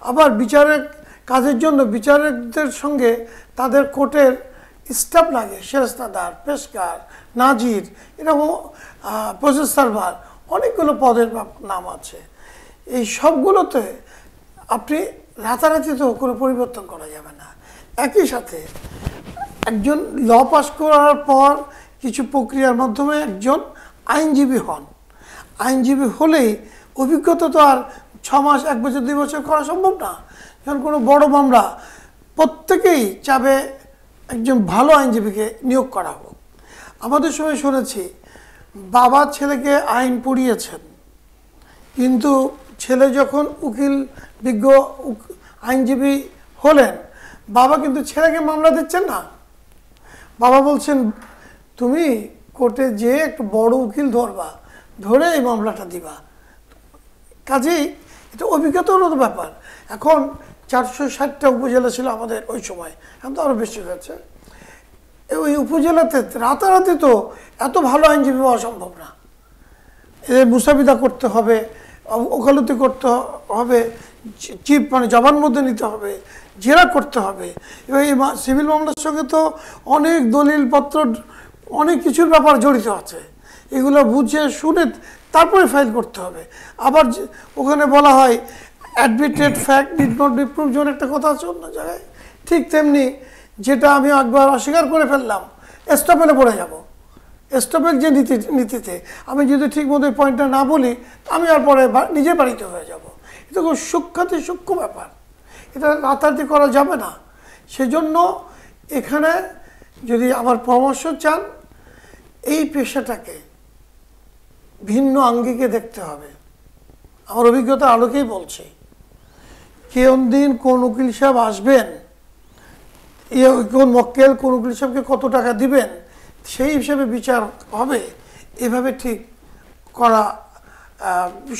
আবার বিচারের কাজের জন্য বিচারকদের সঙ্গে তাদের কোর্টের স্টাফ লাগে শেরস্তাদার, পেশকার, নাজির, এরকম প্রসেস সার্ভার, অনেকগুলো পদের নাম আছে। এই সবগুলোতে আপনি রাতারাতি তো কোনো পরিবর্তন করা যাবে না। একই সাথে একজন ল পাস করার পর কিছু প্রক্রিয়ার মাধ্যমে একজন আইনজীবী হন। আইনজীবী হলেই অভিজ্ঞতা তো আর ছ মাস, এক বছর, দুই বছর করা সম্ভব না। যখন কোনো বড় মামলা প্রত্যেকেই চাবে একজন ভালো আইনজীবীকে নিয়োগ করা হোক। আমাদের সময় শুনেছি, বাবা ছেলেকে আইন পড়িয়েছেন। কিন্তু ছেলে যখন উকিল, বিজ্ঞ আইনজীবী হলেন, বাবা কিন্তু ছেলেকে মামলা দিচ্ছেন না। বাবা বলছেন, তুমি কোর্টে যেয়ে একটু বড় উকিল ধরবা, ধরে এই মামলাটা দিবা। কাজেই এটা অভিজ্ঞতারও তো ব্যাপার। এখন চারশো ষাটটা উপজেলা ছিল আমাদের ওই সময়, এখন তো আরও বেশি হয়েছে। ওই উপজেলাতে রাতারাতি তো এত ভালো আইনজীবী হওয়া সম্ভব না। এদের মুসাবিদা করতে হবে ওকালতি করতে হবে চিপ মানে জবানবন্দি নিতে হবে, জেরা করতে হবে। এবার এই সিভিল মামলার সঙ্গে তো অনেক দলিলপত্র, অনেক কিছুর ব্যাপার জড়িত আছে। এগুলো বুঝে শুনে তারপরে ফাইল করতে হবে। আবার ওখানে বলা হয় admitted fact did not be prove যেমন একটা কথা আছে অন্য জায়গায়, ঠিক তেমনি যেটা আমি একবার অস্বীকার করে ফেললাম স্টপেলে পড়ে যাব। স্টপের যে নীতি, নীতিতে আমি যদি ঠিক মতো পয়েন্টটা না বলি, আমি আর পরে নিজে বাড়িতে হয়ে যাব। এটা খুব সূক্ষাতি সূক্ষ্ম ব্যাপার। এটা রাতারাতি করা যাবে না। সেজন্য এখানে যদি আমার পরামর্শ চান, এই পেশাটাকে ভিন্ন আঙ্গিকে দেখতে হবে। আমার অভিজ্ঞতা আলোকেই বলছি। কোন দিন কোন উকিল সাহেব আসবেন? কোন মক্কেল কোন উকিল সাহেবকে কত টাকা দিবেন? সেই হিসেবে বিচার হবে। এভাবে ঠিক করা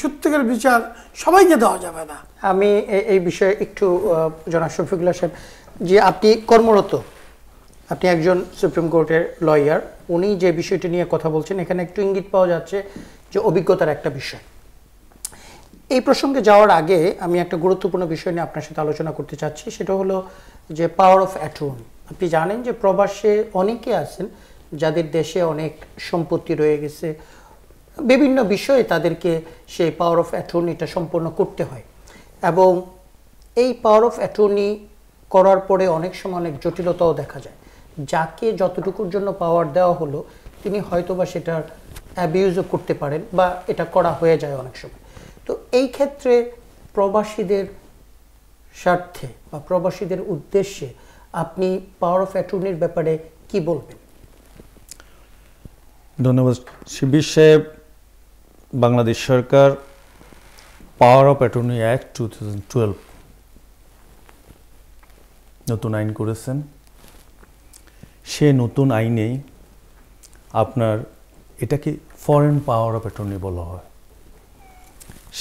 সত্যিকার বিচার সবাইকে দেওয়া যাবে না। আমি এই বিষয়ে একটু জনাব শফিকুল্লাহ সাহেব, যে আপনি কর্মরত, আপনি একজন সুপ্রিম কোর্টের লয়ার উনি যে বিষয়টি নিয়ে কথা বলছেন, এখানে একটু ইঙ্গিত পাওয়া যাচ্ছে যে অভিজ্ঞতার একটা বিষয়। এই প্রসঙ্গে যাওয়ার আগে আমি একটা গুরুত্বপূর্ণ বিষয় নিয়ে আপনার সাথে আলোচনা করতে চাচ্ছি। সেটা হলো যে পাওয়ার অফ অ্যাটর্নি আপনি জানেন যে প্রবাসে অনেকে আছেন যাদের দেশে অনেক সম্পত্তি রয়ে গেছে। বিভিন্ন বিষয়ে তাদেরকে সেই পাওয়ার অফ অ্যাটর্নিটা সম্পন্ন করতে হয়। এবং এই পাওয়ার অফ অ্যাটর্নি করার পরে অনেক সময় অনেক জটিলতাও দেখা যায়। যাকে যতটুকুর জন্য পাওয়ার দেওয়া হলো, তিনি হয়তোবা সেটার অ্যাবিউজও করতে পারেন বা এটা করা হয়ে যায় অনেক সময়। তো এই ক্ষেত্রে প্রবাসীদের স্বার্থে বা প্রবাসীদের উদ্দেশ্যে আপনি পাওয়ার অফ অ্যাটর্নির ব্যাপারে কি বলবেন? ধন্যবাদ। সে বিষয়ে বাংলাদেশ সরকার power of attorney act two thousand twelve নতুন আইন করেছেন। সে নতুন আইনেই আপনার এটাকে ফরেন পাওয়ার অফ অ্যাটর্নি বলা হয়।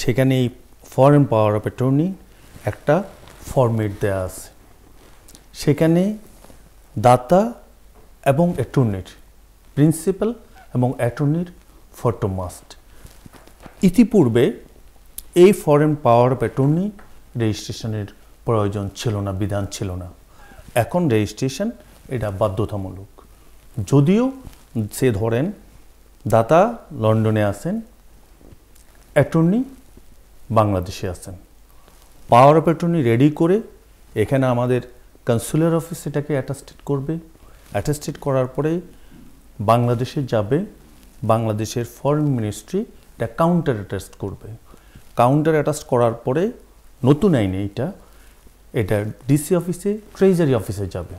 সেখানে এই ফরেন পাওয়ার অফ অ্যাটর্নি একটা ফরমেট দেয়া আছে। সেখানে দাতা এবং অ্যাটর্নির প্রিন্সিপাল এবং অ্যাটর্নির ফটো মাস্ট ইতিপূর্বে এই ফরেন পাওয়ার অফ অ্যাটর্নি রেজিস্ট্রেশনের প্রয়োজন ছিল না, বিধান ছিল না। এখন রেজিস্ট্রেশন এটা বাধ্যতামূলক। যদিও সে ধরেন দাতা লন্ডনে আসেন অ্যাটর্নি বাংলাদেশে আছেন। পাওয়ার অফ অ্যাটর্নি রেডি করে এখানে আমাদের কনসুলার অফিস এটাকে অ্যাটাস্টেড করবে। অ্যাটাস্টেড করার পরে বাংলাদেশে যাবে, বাংলাদেশের ফরেন মিনিস্ট্রি এটা কাউন্টার অ্যাটাস্ট করবে। কাউন্টার অ্যাটাস্ট করার পরে নতুন আইনে এটা এটা ডিসি অফিসে ট্রেজারি অফিসে যাবে।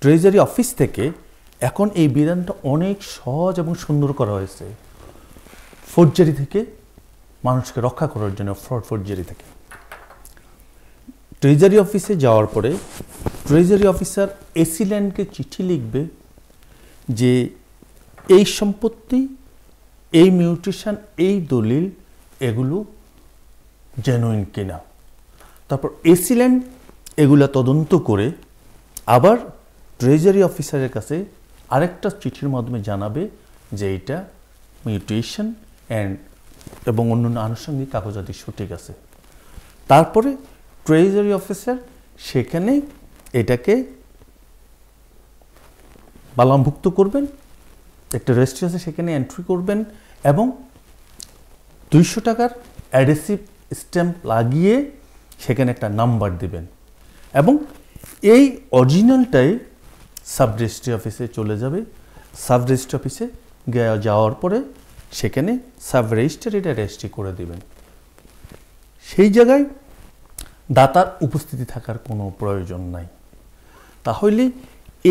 ট্রেজারি অফিস থেকে এখন এই বিধানটা অনেক সহজ এবং সুন্দর করা হয়েছে। ফৌজজারি থেকে মানুষকে রক্ষা করার জন্য ফ্রড ফৌজজারি থাকে। ট্রেজারি অফিসে যাওয়ার পরে ট্রেজারি অফিসার এসিল্যান্ডকে চিঠি লিখবে যে এই সম্পত্তি, এই মিউটেশন, এই দলিল এগুলো জেনুইন কিনা। তারপর এসিল্যান্ড এগুলা তদন্ত করে আবার ট্রেজারি অফিসারের কাছে আরেকটা চিঠির মাধ্যমে জানাবে যে এটা মিউটেশন অ্যান্ড এবং অন্যান্য আনুষঙ্গিক কাগজাদি সঠিক আছে। তারপরে ট্রেজারি অফিসার সেখানে এটাকে বালামভুক্ত করবেন, একটা রেজিস্ট্রি আছে সেখানে এন্ট্রি করবেন এবং দুইশো টাকার অ্যাডেসিভ স্ট্যাম্প লাগিয়ে সেখানে একটা নাম্বার দিবেন। এবং এই অরিজিনালটাই সাব রেজিস্ট্রি অফিসে চলে যাবে। সাব রেজিস্ট্রি অফিসে যাওয়ার পরে সেখানে সাব রেজিস্টার এটা রেজিস্ট্রি করে দিবেন। সেই জায়গায় দাতার উপস্থিতি থাকার কোনো প্রয়োজন নাই। তাহলে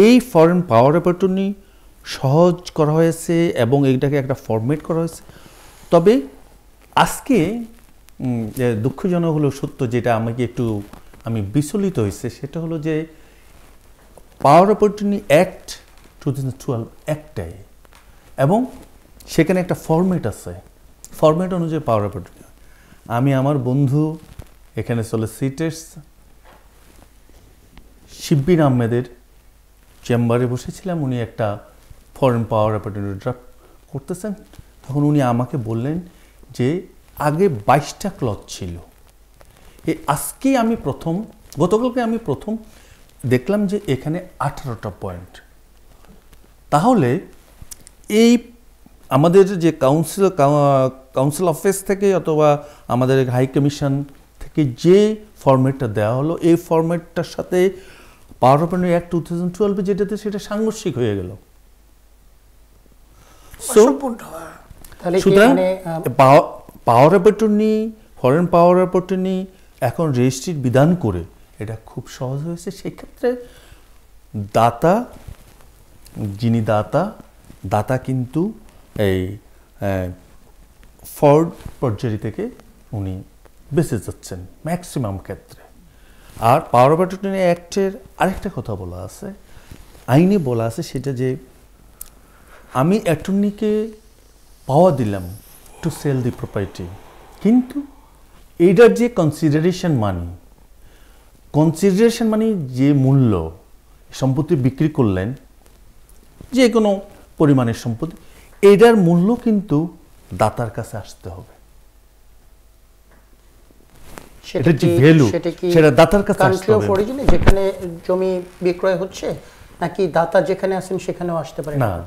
এই ফরেন পাওয়ার অ্যাপর্টনি সহজ করা হয়েছে এবং এইটাকে একটা ফরম্যাট করা হয়েছে। তবে আজকে দুঃখজনক হলো সত্য যেটা আমাকে একটু, আমি বিচলিত হয়েছে, সেটা হলো যে power of attorney act two thousand twelve একটাই এবং সেখানে একটা ফরম্যাট আছে। ফরম্যাট অনুযায়ী পাওয়ার অপরচুনি আমি আমার বন্ধু, এখানে চলে সিটেস শিব্বির আহমেদের চেম্বারে বসেছিলাম। উনি একটা ফরেন পাওয়ার অপরচুনিটি ড্রাফট করতেছেন। তখন উনি আমাকে বললেন যে, আগে বাইশটা ক্লথ ছিল। এই আজকে আমি প্রথম, গতকালকে আমি প্রথম দেখলাম যে এখানে আঠারোটা পয়েন্ট তাহলে এই আমাদের যে কাউন্সিল কাউন্সিল অফিস থেকে অথবা আমাদের হাই কমিশন থেকে যে ফর্মেটটা দেওয়া হলো এই ফর্মেটটার সাথে power of act two thousand টুয়েলভে যেটাতে সেটা সাংঘর্ষিক হয়ে গেল। সুতরাং পাওয়ার অ্যাপর্টনি ফরেন পাওয়ার অ্যাপর্টনি এখন রেজিস্ট্রির বিধান করে এটা খুব সহজ হয়েছে। সেক্ষেত্রে দাতা যিনি দাতা দাতা কিন্তু এই ফর্ড পর্যারি থেকে উনি বেঁচে যাচ্ছেন ম্যাক্সিমাম ক্ষেত্রে। আর পাওয়ার অফ অ্যাটর্নি অ্যাক্টের আরেকটা কথা বলা আছে। আইনে বলা আছে সেটা যে, আমি অ্যাটর্নিকে পাওয়া দিলাম টু সেল দি প্রপার্টি কিন্তু এইটার যে কনসিডারেশন মানি কনসিডারেশন মানে যে মূল্য, সম্পত্তি বিক্রি করলেন, যে কোনো পরিমাণের সম্পত্তি এটার মূল্য কিন্তু দাতার কাছে আসতে হবে। সেটা যে কি- value, সেটা দাতার কাছে আসতে হবে। যেখানে জমি বিক্রয় হচ্ছে নাকি দাতা যেখানে আছেন সেখানেও আসতে পারে? না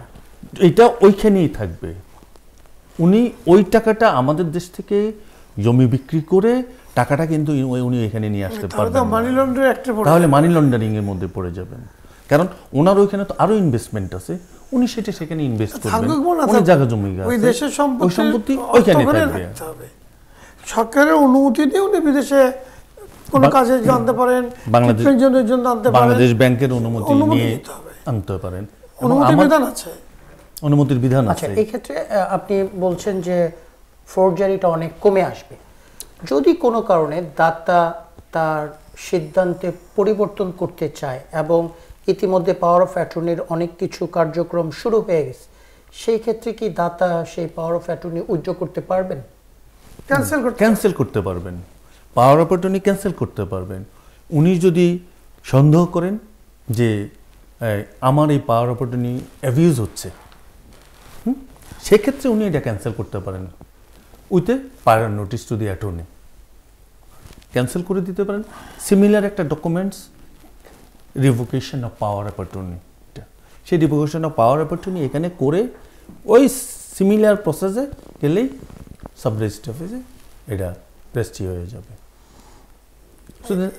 এটা ওইখানেই থাকবে। উনি ওই টাকাটা আমাদের দেশ থেকে জমি বিক্রি করে টাকাটা কিন্তু উনি- এখানে নিয়ে আসতে পারবেন মানি লন্ডার তাহলে মানি লন্ডারিং এর মধ্যে পড়ে যাবেন। কারণ ওনার ওইখানে তো আরও ইনভেস্টমেন্ট আছে। উনি সেটা সেখানে ইনভেস্ট করবেন। অনেক জায়গা জমি ওই আছে। দেশের ওই সম্পত্তি সম্পত্তি ওইখানে থাকবে। রাখতে হবে। সরকারের অনুমতি দিয়ে উনি বিদেশে কোনো কাজে জানতে পারেন বাংলাদেশ ট্রিটমেন্টের জন্য আনতে পারেন। বাংলাদেশ ব্যাংকের অনুমতি নিয়ে আনতে পারেন। এবং অনুমতি বিধান আছে। অনুমতির বিধান আচ্ছা আছে এই ক্ষেত্রে আপনি বলছেন যে ফোর্জারিটা অনেক কমে আসবে। যদি কোনো কারণে দাতা তার সিদ্ধান্তে পরিবর্তন করতে চায় এবং ইতিমধ্যে পাওয়ার অফ অ্যাটর্নির অনেক কিছু কার্যক্রম শুরু হয়ে গেছে। সেই ক্ষেত্রে কি দাতা সেই পাওয়ার অফ অ্যাটর্নি উজ্জ্ব করতে পারবেন? ক্যান্সেল করতে ক্যান্সেল করতে পারবেন। পাওয়ার অপরচুনি ক্যান্সেল করতে পারবেন। উনি যদি সন্দেহ করেন যে আমার এই পাওয়ার অপরচুনি অ্যাবিউজ হচ্ছে হুম? সেক্ষেত্রে উনি এটা ক্যান্সেল করতে পারেন। উইথে prior notice to the attorney cancel করে দিতে পারেন। সিমিলার একটা documents revocation of power of attorney সেই রিভোকেশন অফ পাওয়ার অপরচুনি এখানে করে ওই সিমিলার প্রসেসে গেলেই সাব রেজিস্ট্রি অফিসে এটা রেজিস্ট্রি হয়ে যাবে।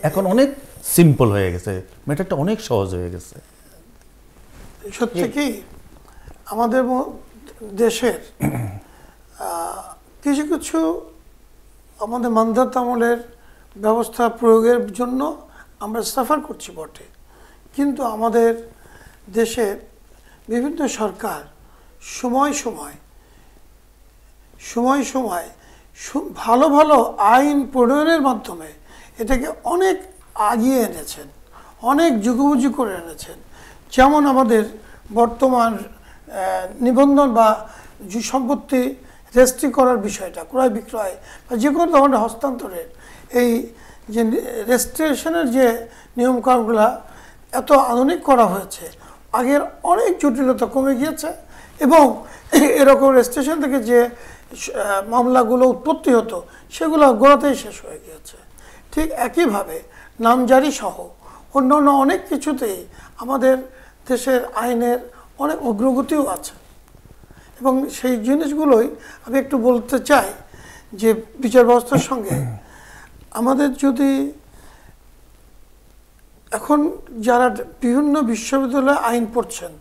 এখন অনেক সিম্পল হয়ে গেছে। ম্যাটারটা অনেক সহজ হয়ে গেছে। সত্যি কি? আমাদের দেশের কিছু কিছু আমাদের মান্ধাত আমলের ব্যবস্থা প্রয়োগের জন্য আমরা সাফার করছি বটে। কিন্তু আমাদের দেশের বিভিন্ন সরকার সময় সময় সময় সময় ভালো ভালো আইন প্রণয়নের মাধ্যমে এটাকে অনেক আগিয়ে এনেছেন, অনেক যুগোবুজি করে এনেছেন। যেমন আমাদের বর্তমান নিবন্ধন বা সম্পত্তি রেজিস্ট্রি করার বিষয়টা, ক্রয় বিক্রয় বা যে কোনো ধরনের হস্তান্তরের এই যে রেজিস্ট্রেশনের যে নিয়মকানুনগুলো এত আধুনিক করা হয়েছে। আগের অনেক জটিলতা কমে গিয়েছে এবং এরকম রেজিস্ট্রেশন থেকে যে মামলাগুলো উৎপত্তি হতো, সেগুলো গোড়াতেই শেষ হয়ে গিয়েছে। ঠিক একইভাবে নামজারি সহ অন্যান্য অনেক কিছুতেই আমাদের দেশের আইনের অনেক অগ্রগতিও আছে। এবং সেই জিনিসগুলোই আমি একটু বলতে চাই যে বিচার ব্যবস্থার সঙ্গে আমাদের যদি এখন যারা বিভিন্ন বিশ্ববিদ্যালয়ে আইন পড়ছেন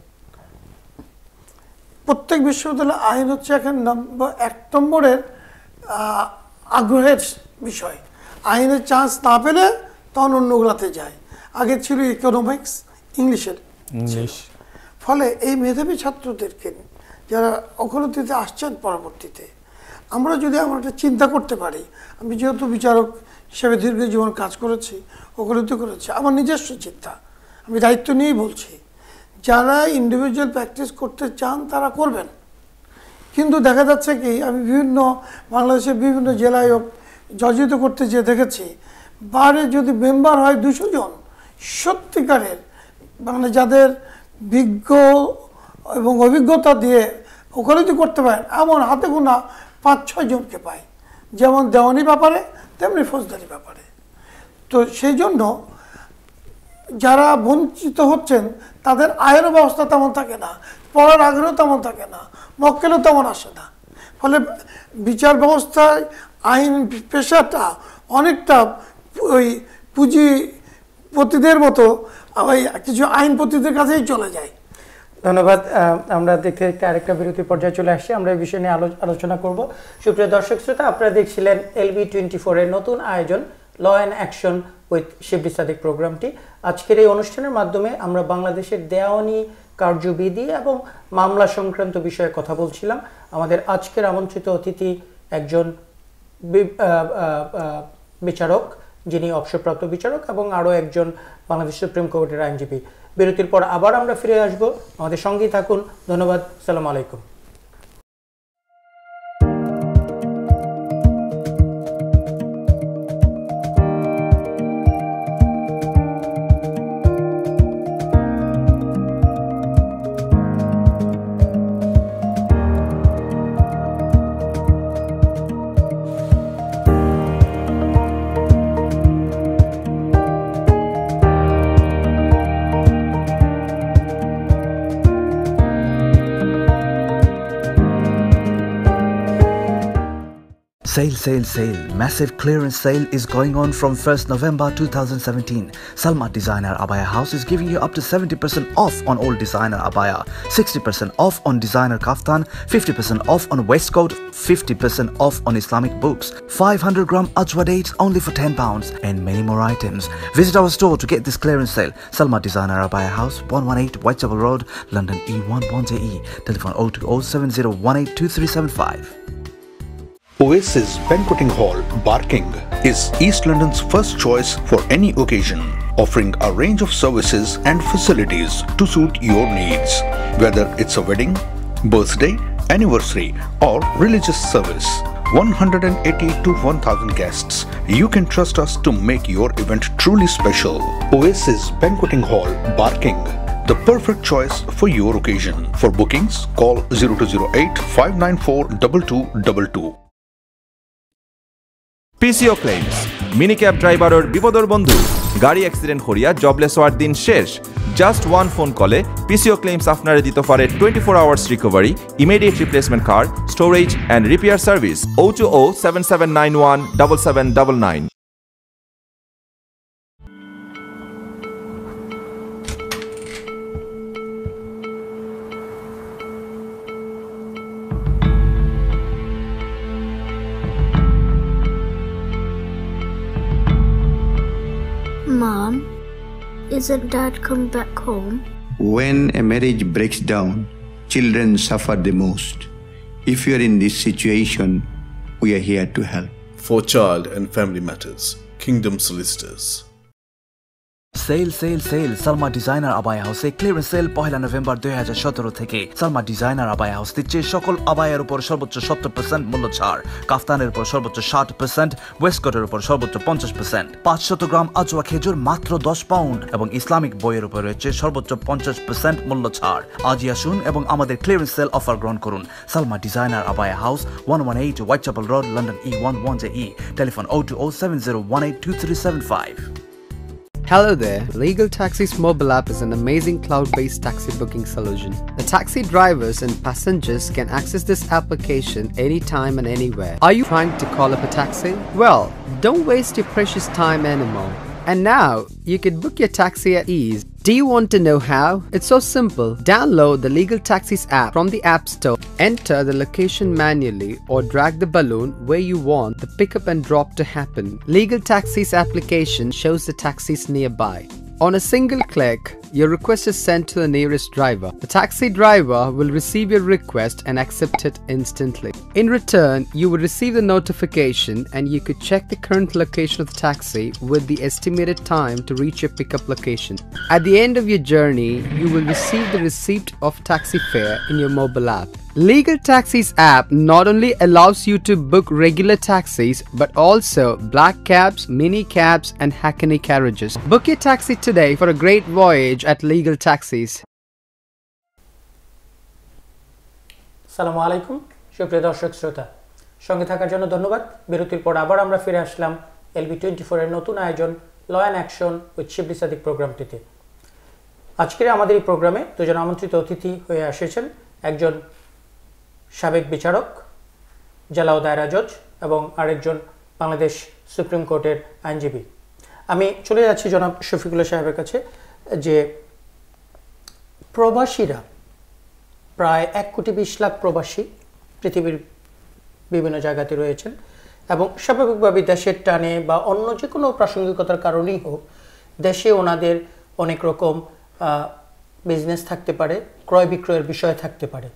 প্রত্যেক বিশ্ববিদ্যালয়ে আইন হচ্ছে এখন নম্বর এক নম্বরের আগ্রহের বিষয়। আইনের চান্স না পেলে তখন অন্যগুলাতে যায়। আগে ছিল ইকোনমিক্স ইংলিশের ইংলিশ ফলে এই মেধাবী ছাত্রদেরকে যারা অগ্রগতিতে আসছেন পরবর্তীতে আমরা যদি আমরা একটা চিন্তা করতে পারি আমি যেহেতু বিচারক হিসেবে দীর্ঘ জীবন কাজ করেছি অগ্রগতি করেছি। আমার নিজস্ব চিন্তা, আমি দায়িত্ব নিয়েই বলছি, যারা ইন্ডিভিজুয়াল প্র্যাকটিস করতে চান তারা করবেন। কিন্তু দেখা যাচ্ছে কি, আমি বিভিন্ন বাংলাদেশের বিভিন্ন জেলায় জর্জিত করতে যেয়ে দেখেছি, বারে যদি মেম্বার হয় দুশো জন, সত্যিকারের মানে যাদের বিজ্ঞ এবং অভিজ্ঞতা দিয়ে ওকালতি করতে পারেন, এমন হাতে গোনা পাঁচ ছয় জনকে পায় যেমন দেওয়ানি ব্যাপারে তেমনি ফৌজদারি ব্যাপারে। তো সেই জন্য যারা বঞ্চিত হচ্ছেন, তাদের আয়ের ব্যবস্থা তেমন থাকে না, পড়ার আগ্রহ তেমন থাকে না, মক্কেলও তেমন আসে না। ফলে বিচার ব্যবস্থায় আইন পেশাটা অনেকটা ওই পুঁজিপতিদের মতো, ওই কিছু আইনপতিদের কাছেই চলে যায়। ধন্যবাদ। আমরা দেখতে দেখতে আরেকটা বিরতি পর্যায়ে চলে আসছি। আমরা এই বিষয় নিয়ে আলো- আলোচনা করব। সুপ্রিয় দর্শক, শ্রোতা, আপনারা দেখছিলেন এলবি টোয়েন্টি ফোরের নতুন আয়োজন law and action with Shibli Sadiq প্রোগ্রামটি। আজকের এই অনুষ্ঠানের মাধ্যমে আমরা বাংলাদেশের দেওয়ানি কার্যবিধি এবং মামলা সংক্রান্ত বিষয়ে কথা বলছিলাম। আমাদের আজকের আমন্ত্রিত অতিথি একজন বিচারক, যিনি অবসরপ্রাপ্ত বিচারক এবং আরও একজন বাংলাদেশ সুপ্রিম কোর্টের আইনজীবী। বিরতির পর আবার আমরা ফিরে আসব। আমাদের সঙ্গেই থাকুন। ধন্যবাদ। সালাম আলাইকুম। Sale, sale. Massive clearance sale is going on from 1st November 2017. Salma Designer Abaya House is giving you up to 70% off on all designer abaya, 60% off on designer kaftan, 50% off on waistcoat, 50% off on Islamic books, 500 gram ajwa dates only for 10 pounds, and many more items. Visit our store to get this clearance sale. Salma Designer Abaya House, 118 Whitechapel Road, London E11JE. Telephone 020 70182375. Oasis Banqueting Hall, Barking, is East London's first choice for any occasion, offering a range of services and facilities to suit your needs. Whether it's a wedding, birthday, anniversary, or religious service, 180 to 1000 guests, you can trust us to make your event truly special. Oasis Banqueting Hall, Barking, the perfect choice for your occasion. For bookings, call 0208 594 2222. PCO Claims minicab ড্রাইভারের বিপদর বন্ধু, গাড়ি accident করিয়া jobless হওয়ার দিন শেষ। Just one phone কলে PCO claims আপনারে দিতে পারে twenty four hours recovery immediate replacement car storage and repair service O two O seven seven nine one double seven double nine Mom, isn't Dad come back home? When a marriage breaks down, children suffer the most. If you are in this situation, we are here to help. For child and family matters, Kingdom Solicitors. Sale sale sale Salma designer abaya হাউসে clearance sale পহেলা নভেম্বর দুই হাজার সতেরো থেকে। Salma designer abaya house দিচ্ছে সকল আবায়ের উপর সর্বোচ্চ সত্তর পার্সেন্ট মূল্য ছাড়, কাফতানের উপর সর্বোচ্চ ষাট পার্সেন্ট ওয়েস্টকোটের উপর সর্বোচ্চ পঞ্চাশ পার্সেন্ট পাঁচশত গ্রাম আজোয়া খেজুর মাত্র দশ পাউন্ড এবং ইসলামিক বইয়ের উপর রয়েছে সর্বোচ্চ পঞ্চাশ পার্সেন্ট মূল্য ছাড়। আজই আসুন এবং আমাদের ক্লিয়ারেন্স সেল অফার গ্রহণ করুন। Salma designer abaya house one one eight Whitechapel road London E one one J E telephone O two O seven zero one eight two three seven five Hello there. Legal Taxi's mobile app is an amazing cloud based taxi booking solution. The taxi drivers and passengers can access this application anytime and anywhere. Are you trying to call up a taxi? Well, don't waste your precious time anymore. And now you can book your taxi at ease. Do you want to know how? It's so simple. Download the Legal Taxis app from the App Store, enter the location manually, or drag the balloon where you want the pickup and drop to happen. Legal Taxis application shows the taxis nearby. On a single click, your request is sent to the nearest driver. The taxi driver will receive your request and accept it instantly. In return, you will receive the notification and you could check the current location of the taxi with the estimated time to reach your pickup location. At the end of your journey, you will receive the receipt of taxi fare in your mobile app. Legal Taxis app not only allows you to book regular taxis but also black cabs, mini cabs, and Hackney carriages. Book your taxi today for a great voyage at Legal Taxis. সালামু আলাইকুম, সুপ্রিয় দর্শক শ্রোতা। সঙ্গে থাকার জন্য ধন্যবাদ। বিরতির পর আবার আমরা ফিরে আসলাম এলবি টোয়েন্টি ফোরের নতুন আয়োজন law and action with Shibli Sadiq প্রোগ্রামটিতে। আজকের আমাদের এই প্রোগ্রামে দুজন আমন্ত্রিত অতিথি হয়ে এসেছেন। একজন সাবেক বিচারক জেলাও দায়রা জজ এবং আরেকজন বাংলাদেশ সুপ্রিম কোর্টের আইনজীবী। আমি চলে যাচ্ছি জনাব শফিকুল্লাহ সাহেবের কাছে। যে প্রবাসীরা প্রায় এক কোটি বিশ লাখ প্রবাসী পৃথিবীর বিভিন্ন জায়গাতে রয়েছেন এবং স্বাভাবিকভাবে দেশের টানে বা অন্য যে কোনো প্রাসঙ্গিকতার কারণেই হোক, দেশে ওনাদের অনেক রকম বিজনেস থাকতে পারে, ক্রয় বিক্রয়ের বিষয় থাকতে পারে।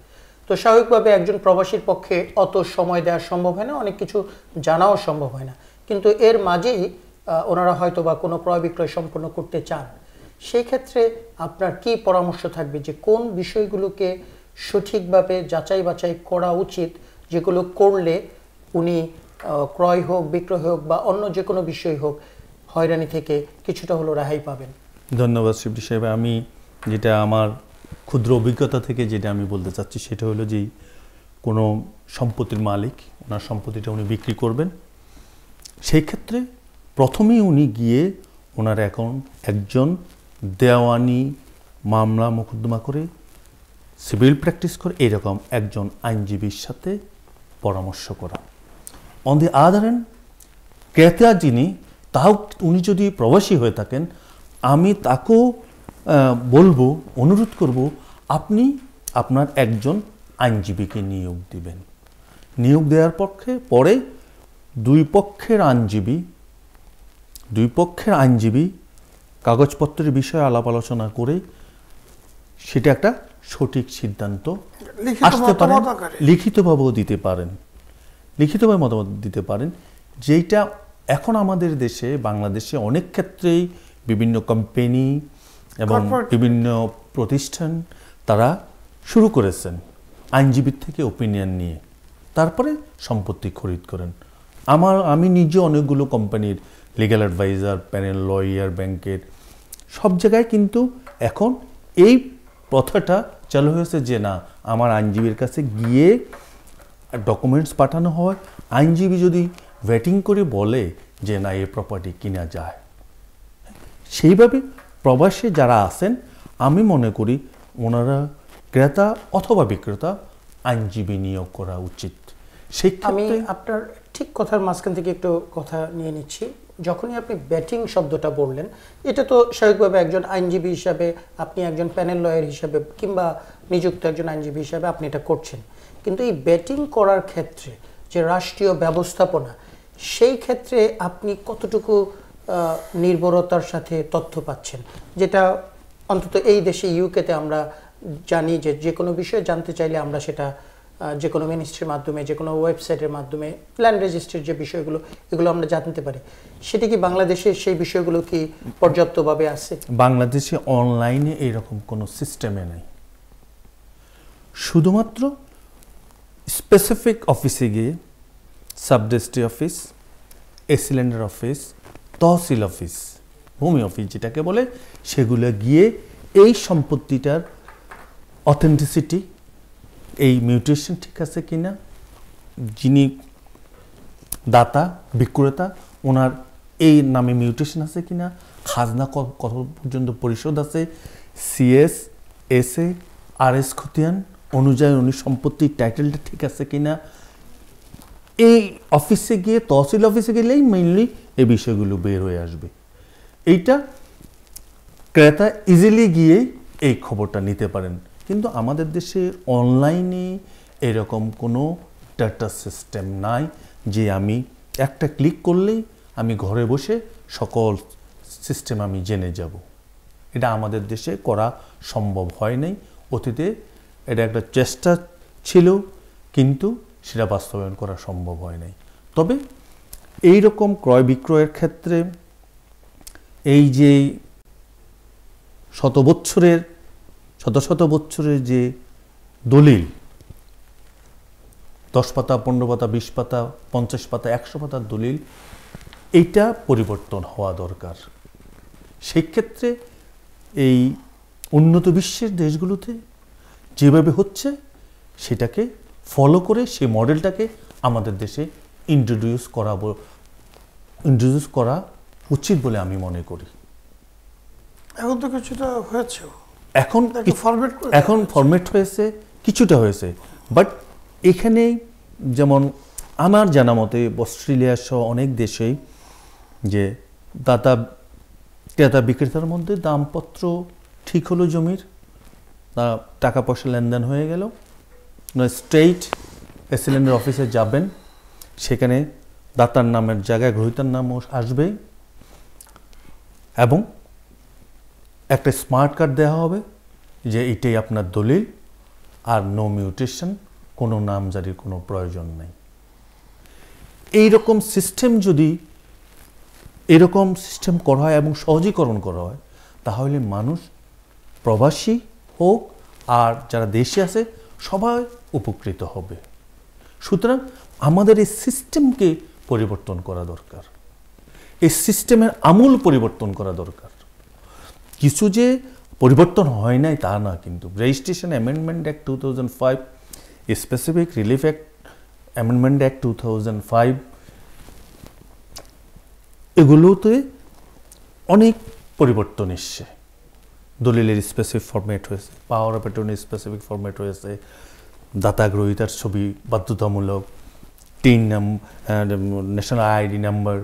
তো স্বাভাবিকভাবে একজন প্রবাসীর পক্ষে অত সময় দেওয়া সম্ভব হয় না, অনেক কিছু জানাও সম্ভব হয় না। কিন্তু এর মাঝেই ওনারা হয়তো বা কোনো ক্রয় বিক্রয় সম্পন্ন করতে চান। সেই ক্ষেত্রে আপনার কি পরামর্শ থাকবে যে কোন বিষয়গুলোকে সঠিকভাবে যাচাই বাছাই করা উচিত, যেগুলো করলে উনি ক্রয় হোক, বিক্রয় হোক বা অন্য যে কোনো বিষয় হোক, হয়রানি থেকে কিছুটা হলো রেহাই পাবেন? ধন্যবাদ শিবলি সাহেব। আমি যেটা আমার ক্ষুদ্র অভিজ্ঞতা থেকে যেটা আমি বলতে চাচ্ছি, সেটা হলো যে কোনো সম্পত্তির মালিক, ওনার সম্পত্তিটা উনি বিক্রি করবেন। সেই ক্ষেত্রে প্রথমেই উনি গিয়ে ওনার এখন একজন দেওয়ানি, মামলা, মোকদ্দমা করে সিভিল প্র্যাকটিস করে এরকম একজন আইনজীবীর সাথে পরামর্শ করা। অন দি আদার হ্যান্ড ক্রেতা যিনি, তাও উনি যদি প্রবাসী হয়ে থাকেন, আমি তাকেও বলব, অনুরোধ করব, আপনি আপনার একজন আইনজীবীকে নিয়োগ দিবেন। নিয়োগ দেওয়ার পক্ষে পরে দুই পক্ষের আইনজীবী, দুই পক্ষের আইনজীবী কাগজপত্রের বিষয়ে আলাপ আলোচনা করে সেটা একটা সঠিক সিদ্ধান্ত আসতে পারেন। লিখিতভাবেও দিতে পারেন। লিখিতভাবে মতামত দিতে পারেন। যেইটা এখন আমাদের দেশে বাংলাদেশে অনেক ক্ষেত্রেই বিভিন্ন কোম্পানি এবং বিভিন্ন প্রতিষ্ঠান তারা শুরু করেছেন আইনজীবীর থেকে ওপিনিয়ন নিয়ে। তারপরে সম্পত্তি খরিদ করেন। আমার আমি নিজে অনেকগুলো কোম্পানির লিগ্যাল অ্যাডভাইজার প্যানেল লয়ার ব্যাংকের সব জায়গায় কিন্তু এখন এই প্রথাটা চালু হয়েছে যে না আমার আইনজীবীর কাছে গিয়ে ডকুমেন্টস পাঠানো হয়। আইনজীবী যদি ওয়েটিং করে বলে যে না এই প্রপার্টি কিনা যায়। সেইভাবে প্রবাসে যারা আছেন আমি মনে করি ওনারা ক্রেতা অথবা বিক্রেতা আইনজীবী নিয়োগ করা উচিত। সেই আমি আপনার ঠিক কথার মাঝখান থেকে একটু কথা নিয়ে নিচ্ছি। যখনই আপনি ব্যাটিং শব্দটা বললেন, এটা তো স্বাভাবিকভাবে একজন আইনজীবী হিসাবে, আপনি একজন প্যানেল লয়ার হিসাবে কিংবা নিযুক্ত একজন আইনজীবী হিসাবে আপনি এটা করছেন। কিন্তু এই ব্যাটিং করার ক্ষেত্রে যে রাষ্ট্রীয় ব্যবস্থাপনা, সেই ক্ষেত্রে আপনি কতটুকু নির্ভরতার সাথে তথ্য পাচ্ছেন? যেটা অন্তত এই দেশে ইউকেতে আমরা জানি যে যে কোনো বিষয়ে জানতে চাইলে আমরা সেটা যে কোনো মিনিস্ট্রির মাধ্যমে, যে কোনো ওয়েবসাইটের মাধ্যমে প্ল্যান রেজিস্ট্রির যে বিষয়গুলো, এগুলো আমরা জানতে পারি। সেটা কি বাংলাদেশে সেই বিষয়গুলো কি পর্যাপ্তভাবে আছে? বাংলাদেশে অনলাইনে এরকম কোনো সিস্টেমে নেই। শুধুমাত্র স্পেসিফিক অফিসে গিয়ে সাবডেস্ট্রি অফিস এসিলেন্ডার অফিস তহসিল অফিস ভূমি অফিস যেটাকে বলে, সেগুলো গিয়ে এই সম্পত্তিটার অথেন্টিসিটি এই মিউটেশন ঠিক আছে কিনা? যিনি দাতা, বিক্রেতা, ওনার এই নামে মিউটেশন আছে কিনা? খাজনা ক- কত পর্যন্ত পরিশোধ আছে। CS S A R S খতিয়ান অনুযায়ী উনি সম্পত্তির টাইটেলটা ঠিক আছে কিনা? এই অফিসে গিয়ে, তহসিল অফিসে গেলেই মেইনলি এই বিষয়গুলো বের হয়ে আসবে। এইটা ক্রেতা ইজিলি গিয়ে এই খবরটা নিতে পারেন। কিন্তু আমাদের দেশে অনলাইনে এরকম কোনো ডাটা সিস্টেম নাই যে আমি একটা ক্লিক করলেই আমি ঘরে বসে সকল সিস্টেম আমি জেনে যাব। এটা আমাদের দেশে করা সম্ভব হয় নাই। অতীতে এটা একটা চেষ্টা ছিল, কিন্তু সেটা বাস্তবায়ন করা সম্ভব হয় নাই। তবে এই রকম ক্রয় বিক্রয়ের ক্ষেত্রে এই যে শত বৎসরের শত শত বৎসরের যে দলিল, দশ পাতা, পনেরো পাতা, বিশ পাতা, পঞ্চাশ পাতা, একশো পাতার দলিল, এইটা পরিবর্তন হওয়া দরকার। সেই ক্ষেত্রে এই উন্নত বিশ্বের দেশগুলোতে যেভাবে হচ্ছে, সেটাকে ফলো করে সেই মডেলটাকে আমাদের দেশে ইন্ট্রোডিউস করা ইন্ট্রোডিউস করা উচিত বলে আমি মনে করি। এখন তো কিছুটা হয়েছে এখন এখন ফরম্যাট হয়েছে। কিছুটা হয়েছে। বাট এখানে যেমন আমার জানা মতে অস্ট্রেলিয়া সহ অনেক দেশেই যে দাতা ক্রেতা বিক্রেতার মধ্যে দামপত্র ঠিক হলো জমির তা টাকা পয়সা লেনদেন হয়ে গেল। স্ট্রেইট এসিলেন্ডার অফিসে যাবেন সেখানে দাতার নামের জায়গায় গ্রহিতার নামও আসবে এবং একটা স্মার্ট কার্ড দেওয়া হবে, যে এটাই আপনার দলিল আর নো মিউটেশন কোনো নামজারির কোনো প্রয়োজন নেই। এই রকম সিস্টেম যদি এরকম সিস্টেম করা হয় এবং সহজীকরণ করা হয়, তাহলে মানুষ প্রবাসী হোক আর যারা দেশে আছে, সবাই উপকৃত হবে। সুতরাং আমাদের এই সিস্টেমকে পরিবর্তন করা দরকার। এই সিস্টেমের আমূল পরিবর্তন করা দরকার। কিছু যে পরিবর্তন হয় নাই তা না কিন্তু। Registration amendment act two thousand five specific relief act amendment act two thousand five এগুলোতে অনেক পরিবর্তন এসছে। দলিলের স্পেসিফিক ফরম্যাট হয়েছে power of attorney specific format হয়েছে দাতা গ্রহিতার ছবি বাধ্যতামূলক টিন ন্যাশনাল আইডি নাম্বার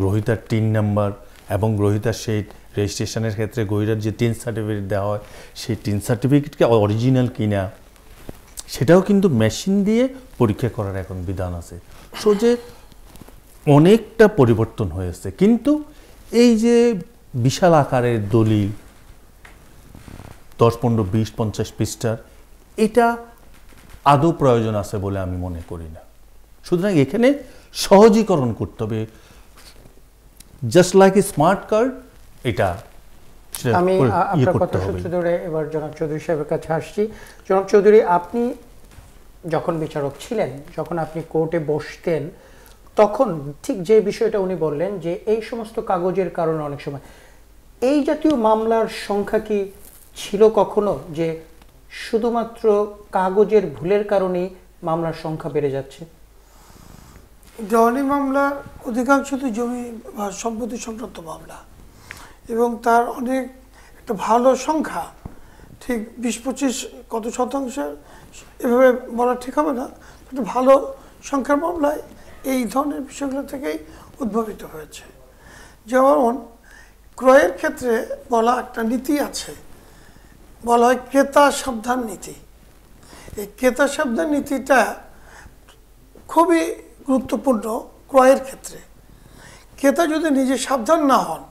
গ্রহিতার টিন নাম্বার এবং গ্রহিতার সেই রেজিস্ট্রেশনের ক্ষেত্রে গ্রহিতার যে টেন সার্টিফিকেট দেওয়া হয়, সেই টিন সার্টিফিকেটকে অরিজিনাল কিনা, সেটাও কিন্তু মেশিন দিয়ে পরীক্ষা করার এখন বিধান আছে। সো যে অনেকটা পরিবর্তন হয়েছে, কিন্তু এই যে বিশাল আকারের দলিল, দশ পনেরো, বিশ, পঞ্চাশ পৃষ্ঠার, এটা আদৌ প্রয়োজন আছে বলে আমি মনে করি না। সুতরাং এখানে সহজীকরণ করতে হবে। Just like a smart card এটা আমি ইয়ে আপনার কথা সূত্র ধরে এবার জনাব চৌধুরী সাহেবের কাছে আসছি। জনাব চৌধুরী আপনি যখন বিচারক ছিলেন যখন আপনি কোর্টে বসতেন তখন ঠিক যে বিষয়টা উনি বললেন যে এই সমস্ত কাগজের কারণে অনেক সময় এই জাতীয় মামলার সংখ্যা কি ছিল কখনো? যে শুধুমাত্র কাগজের ভুলের কারণেই মামলার সংখ্যা বেড়ে যাচ্ছে? দেওয়ানি মামলার অধিকাংশ তো জমি সম্পত্তি সংক্রান্ত মামলা। এবং তার অনেক একটা ভালো সংখ্যা। ঠিক বিশ পঁচিশ কত শতাংশের এভাবে বলা ঠিক হবে না। একটা ভালো সংখ্যার মামলায় এই ধরনের বিষয়গুলো থেকেই উদ্ভাবিত হয়েছে। যেমন, ক্রয়ের ক্ষেত্রে বলা একটা নীতি আছে। বলা হয় ক্রেতা সাবধান নীতি। এই ক্রেতা সাবধান নীতিটা খুবই গুরুত্বপূর্ণ ক্রয়ের ক্ষেত্রে। ক্রেতা যদি নিজে সাবধান না হন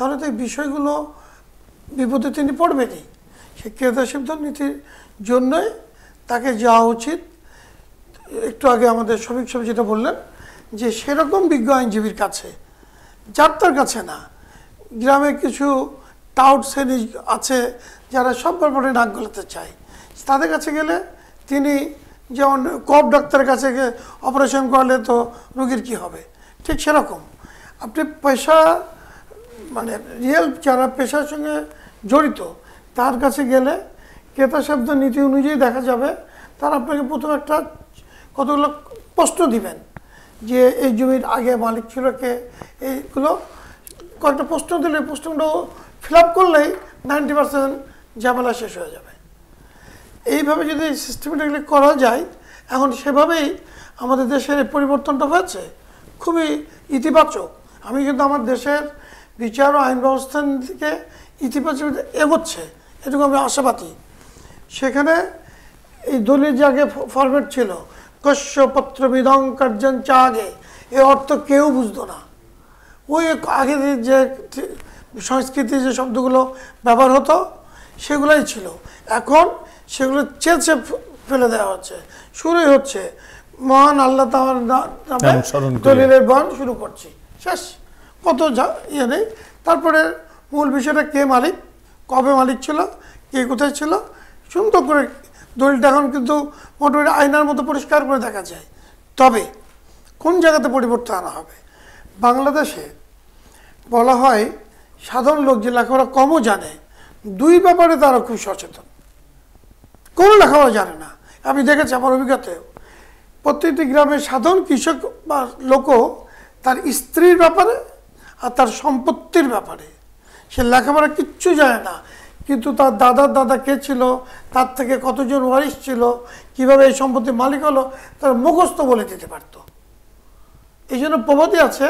তাহলে তো এই বিষয়গুলো বিপদে তিনি পড়বেনই সেই ক্রেতা নীতির জন্যই তাকে যাওয়া উচিত। একটু আগে আমাদের শ্রমিক সাহেব যেটা বললেন, যে সেরকম বিজ্ঞ আইনজীবীর কাছে, যার তার কাছে না, গ্রামে কিছু টাউট শ্রেণি আছে যারা সব ব্যাপারে নাক গলাতে চায়। তাদের কাছে গেলে তিনি যেমন কপ ডাক্তারের কাছে অপারেশন করলে তো রোগীর কি হবে? ঠিক সেরকম। আপনি মানে রিয়েল যারা পেশার সঙ্গে জড়িত, তার কাছে গেলে ক্রেতা শব্দ নীতি অনুযায়ী দেখা যাবে, তার আপনাকে প্রথম একটা কতগুলো প্রশ্ন দিবেন যে এই জমির আগে মালিক ছিল কে? এইগুলো কয়েকটা প্রশ্ন দিলে প্রশ্নগুলো ফিল আপ করলেই নাইনটি পার্সেন্ট ঝামেলা শেষ হয়ে যাবে। এইভাবে যদি সিস্টেমেটিকলি করা যায়, এখন সেভাবেই আমাদের দেশের পরিবর্তনটা হয়েছে, খুবই ইতিবাচক। আমি কিন্তু আমার দেশের বিচার ও আইন ব্যবস্থার দিকে ইতিবাচক এগোচ্ছে এটুকু আমি আশাবাদী। সেখানে এই দলিল যে আগে ফরম্যাট ছিল কশ্যপত্র বিদং কার্যন চা আগে এর অর্থ কেউ বুঝতো না। ওই আগে যে সংস্কৃতি যে শব্দগুলো ব্যবহার হতো সেগুলোই ছিল। এখন সেগুলো চেঁচে ফেলে দেওয়া হচ্ছে। শুরুই হচ্ছে মহান আল্লাহ করে। দলিলের বন শুরু করছি। শেষ। কত ইয়ে নেই। তারপরে মূল বিষয়টা কে মালিক, কবে মালিক ছিল, কে কোথায় ছিল, সুন্দর করে দলিলটা এখন কিন্তু মোটামুটি আয়নার মতো পরিষ্কার করে দেখা যায়। তবে কোন জায়গাতে পরিবর্তন আনা হবে? বাংলাদেশে বলা হয় সাধারণ লোক যে লেখাপড়া কমও জানে, দুই ব্যাপারে তারা খুব সচেতন। কোনো লেখাপড়া জানে না। আমি দেখেছি আমার অভিজ্ঞতায় প্রত্যেকটি গ্রামে সাধারণ কৃষক বা লোকও তার স্ত্রীর ব্যাপারে আর তার সম্পত্তির ব্যাপারে। সে লেখাপড়া কিচ্ছু জানে না। কিন্তু তার দাদার দাদা কে ছিল? তার থেকে কতজন ওয়ারিশ ছিল? কীভাবে এই সম্পত্তির মালিক হলো? তার মুখস্থ বলে দিতে পারত। এই জন্য প্রবাদী আছে।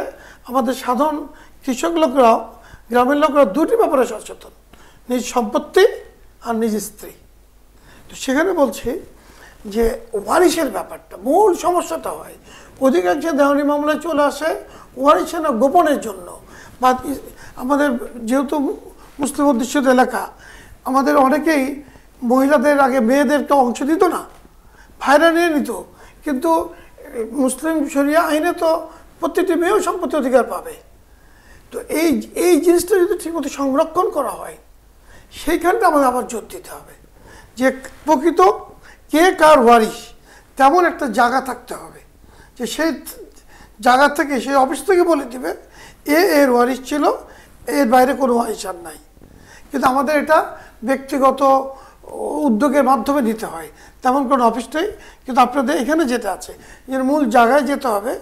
আমাদের সাধারণ কৃষক লোকরাও, গ্রামের লোকরা দুটি ব্যাপারে সচেতন। নিজ সম্পত্তি আর নিজ স্ত্রী। তো সেখানে বলছি যে ওয়ারিশের ব্যাপারটা, মূল সমস্যাটা হয় অধিকাংশ দেওয়ানি মামলায় চলে আসে ওয়ারিশে না গোপনের জন্য। বা আমাদের যেহেতু মুসলিম অধ্যুষিত এলাকা, আমাদের অনেকেই মহিলাদের আগে মেয়েদেরকে অংশ দিত না, ভাইরা নিয়ে নিত। কিন্তু মুসলিম শরিয়া আইনে তো প্রত্যেকটি মেয়েও সম্পত্তি অধিকার পাবে। তো এই এই জিনিসটা যদি ঠিকমতো সংরক্ষণ করা হয়, সেইখানটা আমাদের আবার জোর দিতে হবে। যে প্রকৃত কে কার ওয়ারিশ, তেমন একটা জায়গা থাকতে হবে। যে সেই জায়গা থেকে সেই অফিস থেকে বলে দিবে, এ এর ওয়ারিশ ছিল, এর বাইরে কোনো ওয়ারিশ আর নাই। কিন্তু আমাদের এটা ব্যক্তিগত উদ্যোগের মাধ্যমে নিতে হয়। তেমন কোনো অফিস নেই, কিন্তু আপনাদের এখানে যেটা আছে, এর মূল জায়গায় যেতে হবে,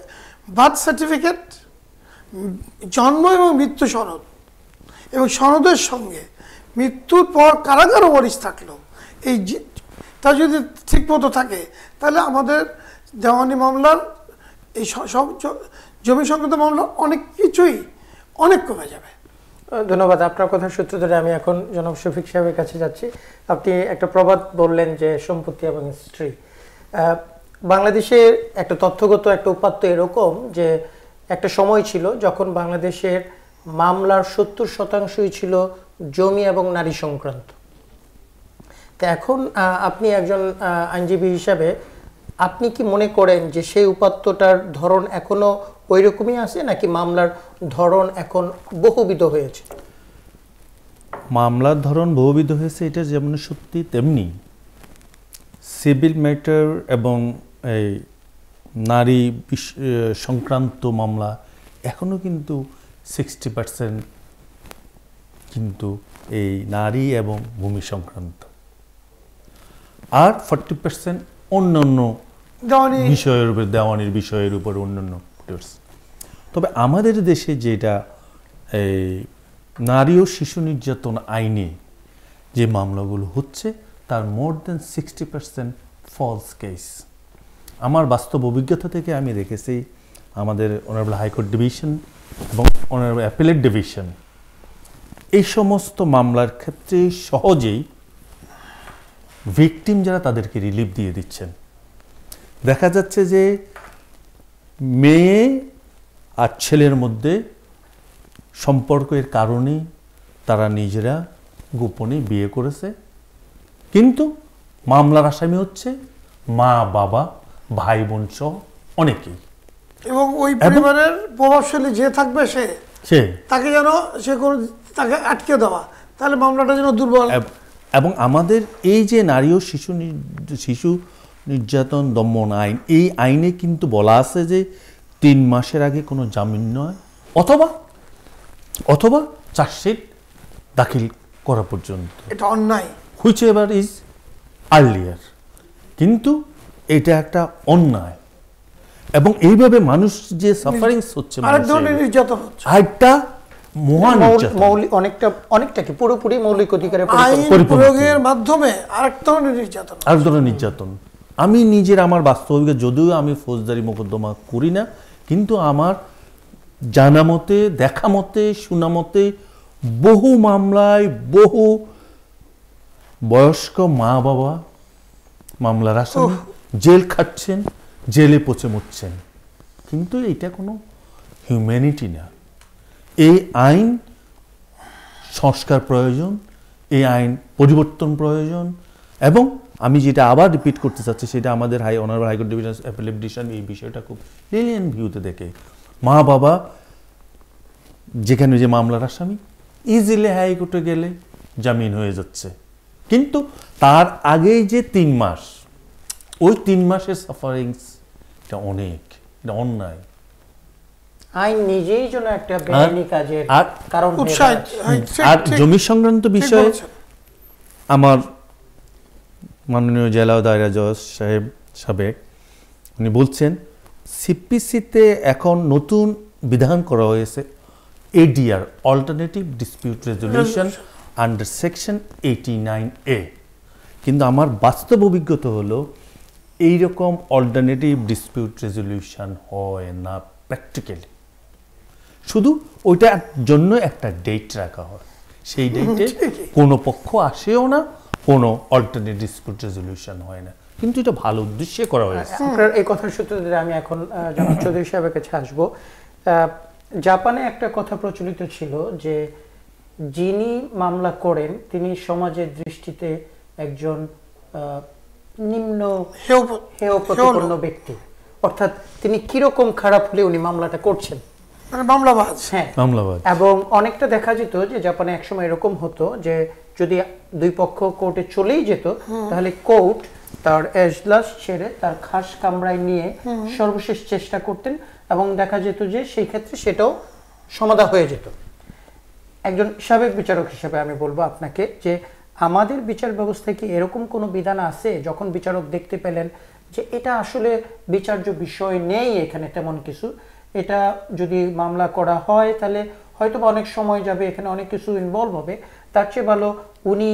বার্থ সার্টিফিকেট, জন্ম এবং মৃত্যু সনদ। এবং সনদের সঙ্গে মৃত্যুর পর কারাগার ওয়ারিশ থাকল। এই তা যদি ঠিক মতো থাকে, তাহলে আমাদের দেওয়ানি মামলার এই সব জমি সংক্রান্ত মামলা অনেক কিছুই অনেক কমে যাবে। ধন্যবাদ। আপনার কথার সূত্র ধরে আমি এখন জনাব শফিক সাহেবের কাছে যাচ্ছি। আপনি একটা প্রবাদ বললেন যে সম্পত্তি এবং স্ত্রী। বাংলাদেশের একটা তথ্যগত একটা উপাত্ত এরকম যে একটা সময় ছিল যখন বাংলাদেশের মামলার সত্তর শতাংশই ছিল জমি এবং নারী সংক্রান্ত। তো এখন আপনি একজন আইনজীবী হিসাবে আপনি কি মনে করেন যে সেই উপাত্তটার ধরন এখনও ওই রকমই আছে নাকি মামলার ধরন এখন বহুবিধ হয়েছে? মামলার ধরন বহুবিধ হয়েছে, এটা যেমন সত্যি তেমনি। সিভিল ম্যাটার এবং এই নারী সংক্রান্ত মামলা এখনও কিন্তু সিক্সটি পার্সেন্ট কিন্তু এই নারী এবং ভূমি সংক্রান্ত। আর ফর্টি পার্সেন্ট অন্য অন্য দেওয়ানি বিষয়ের উপর, দেওয়ানির বিষয়ের উপর অন্যান্য। তবে আমাদের দেশে যেটা, এই নারী ও শিশু নির্যাতন আইনে যে মামলাগুলো হচ্ছে, তার more than sixty percent false case আমার বাস্তব অভিজ্ঞতা থেকে আমি দেখেছি, আমাদের অনারেবল হাইকোর্ট ডিভিশন এবং অনারেবল অ্যাপিলেট ডিভিশন এই সমস্ত মামলার ক্ষেত্রে সহজেই ভিকটিম যারা তাদেরকে রিলিফ দিয়ে দিচ্ছেন। দেখা যাচ্ছে যে মেয়ে আর ছেলের মধ্যে সম্পর্কের কারণে তারা নিজেরা গোপনে বিয়ে করেছে। কিন্তু মামলার আসামি হচ্ছে মা বাবা ভাই বোন সহ অনেকেই। এবং ওই পরিবারের প্রভাবশালী যে থাকবে সে সে। তাকে যেন সে কোনো তাকে আটকে দেওয়া তাহলে মামলাটা যেন দুর্বল। এবং আমাদের এই যে নারী ও শিশু শিশু নির্যাতন দমন আইন। এই আইনে কিন্তু বলা আছে যে তিন মাসের আগে কোনো জামিন নয় অথবা অথবা চার্জশিট দাখিল করা পর্যন্ত। এটা অন্যায়। হুইচ এভার ইজ আর্লিয়ার কিন্তু এটা একটা অন্যায়। এবং এইভাবে মানুষ যে সাফারিংস হচ্ছে আরেক ধরনের নির্যাতন হচ্ছে। আরেকটা মহান মৌলিক অনেকটা অনেকটা কি? পুরোপুরি মৌলিক অধিকারের। প্রয়োগের মাধ্যমে আরেক ধরনের নির্যাতন। আরেক ধরনের নির্যাতন। আমি নিজের আমার বাস্তবিক যদিও আমি ফৌজদারি মোকদ্দমা করি না কিন্তু আমার জানা মতে দেখা মতে শোনা মতে বহু মামলায় বহু বয়স্ক মা বাবা মামলার আসামি জেল খাচ্ছেন জেলে পচে মরছেন। কিন্তু এটা কোনো হিউম্যানিটি না। এই আইন সংস্কার প্রয়োজন এই আইন পরিবর্তন প্রয়োজন এবং আমি যেটা আবার রিপিট করতে চাচ্ছি সেটা আমাদের high honourable high court division appellate division এই বিষয়টা খুব লিনিয়ান ভিউতে দেখে। মা বাবা যেখানে যে মামলার আসামি ইজিলি হাইকোর্টে গেলে জামিন হয়ে যাচ্ছে। কিন্তু তার আগেই যে তিন মাস ওই তিন মাসের সাফারিংস এটা অনেক এটা অন্যায়। আইন নিজেই যেন একটা বেআইনি কাজের আর- কারণ হয়ে আর জমি সংক্রান্ত বিষয়ে আমার মাননীয় জেলা দায়রা জজ সাহেব সাবেক উনি বলছেন সিপিসিতে এখন নতুন বিধান করা হয়েছে ADR alternative dispute resolution under section eighty nine A কিন্তু আমার বাস্তব অভিজ্ঞতা হলো এইরকম অল্টারনেটিভ ডিসপিউট রেজলিউশন হয় না প্র্যাকটিক্যালি শুধু ওইটার জন্য একটা ডেট রাখা হয়। সেই ডেটে কোনো পক্ষ আসেও না কোনো অল্টারনেট ডিসপিউট রেজলিউশন হয় না। কিন্তু এটা ভালো উদ্দেশ্যে করা হয়েছে। আপনার এই কথার সূত্র ধরে আমি এখন জনাব চৌধুরী সাহেবের কাছে আসব। জাপানে একটা কথা প্রচলিত ছিল যে যিনি মামলা করেন তিনি সমাজের দৃষ্টিতে একজন নিম্ন হেয় প্রতিপন্ন ব্যক্তি। অর্থাৎ তিনি কীরকম খারাপ হলে উনি মামলাটা করছেন। মানে মামলাবাজ। হ্যাঁ। মামলাবাদ এবং অনেকটা দেখা যেত যে জাপানে একসময় এরকম হতো যে যদি দুই পক্ষ কোর্টে চলেই যেত, তাহলে কোর্ট তার এজলাস ছেড়ে তার খাস কামরায় নিয়ে সর্বশেষ চেষ্টা করতেন এবং দেখা যেত যে সেই ক্ষেত্রে সেটাও সমাধা হয়ে যেত। একজন সাবেক বিচারক হিসেবে আমি বলব আপনাকে যে আমাদের বিচার ব্যবস্থায় কি এরকম কোনো বিধান আছে? যখন বিচারক দেখতে পেলেন যে এটা আসলে বিচার্য বিষয় নেই এখানে তেমন কিছু, এটা যদি মামলা করা হয় তাহলে হয়তো অনেক সময় যাবে, এখানে অনেক কিছু ইনভলভ হবে। তার চেয়ে ভালো উনি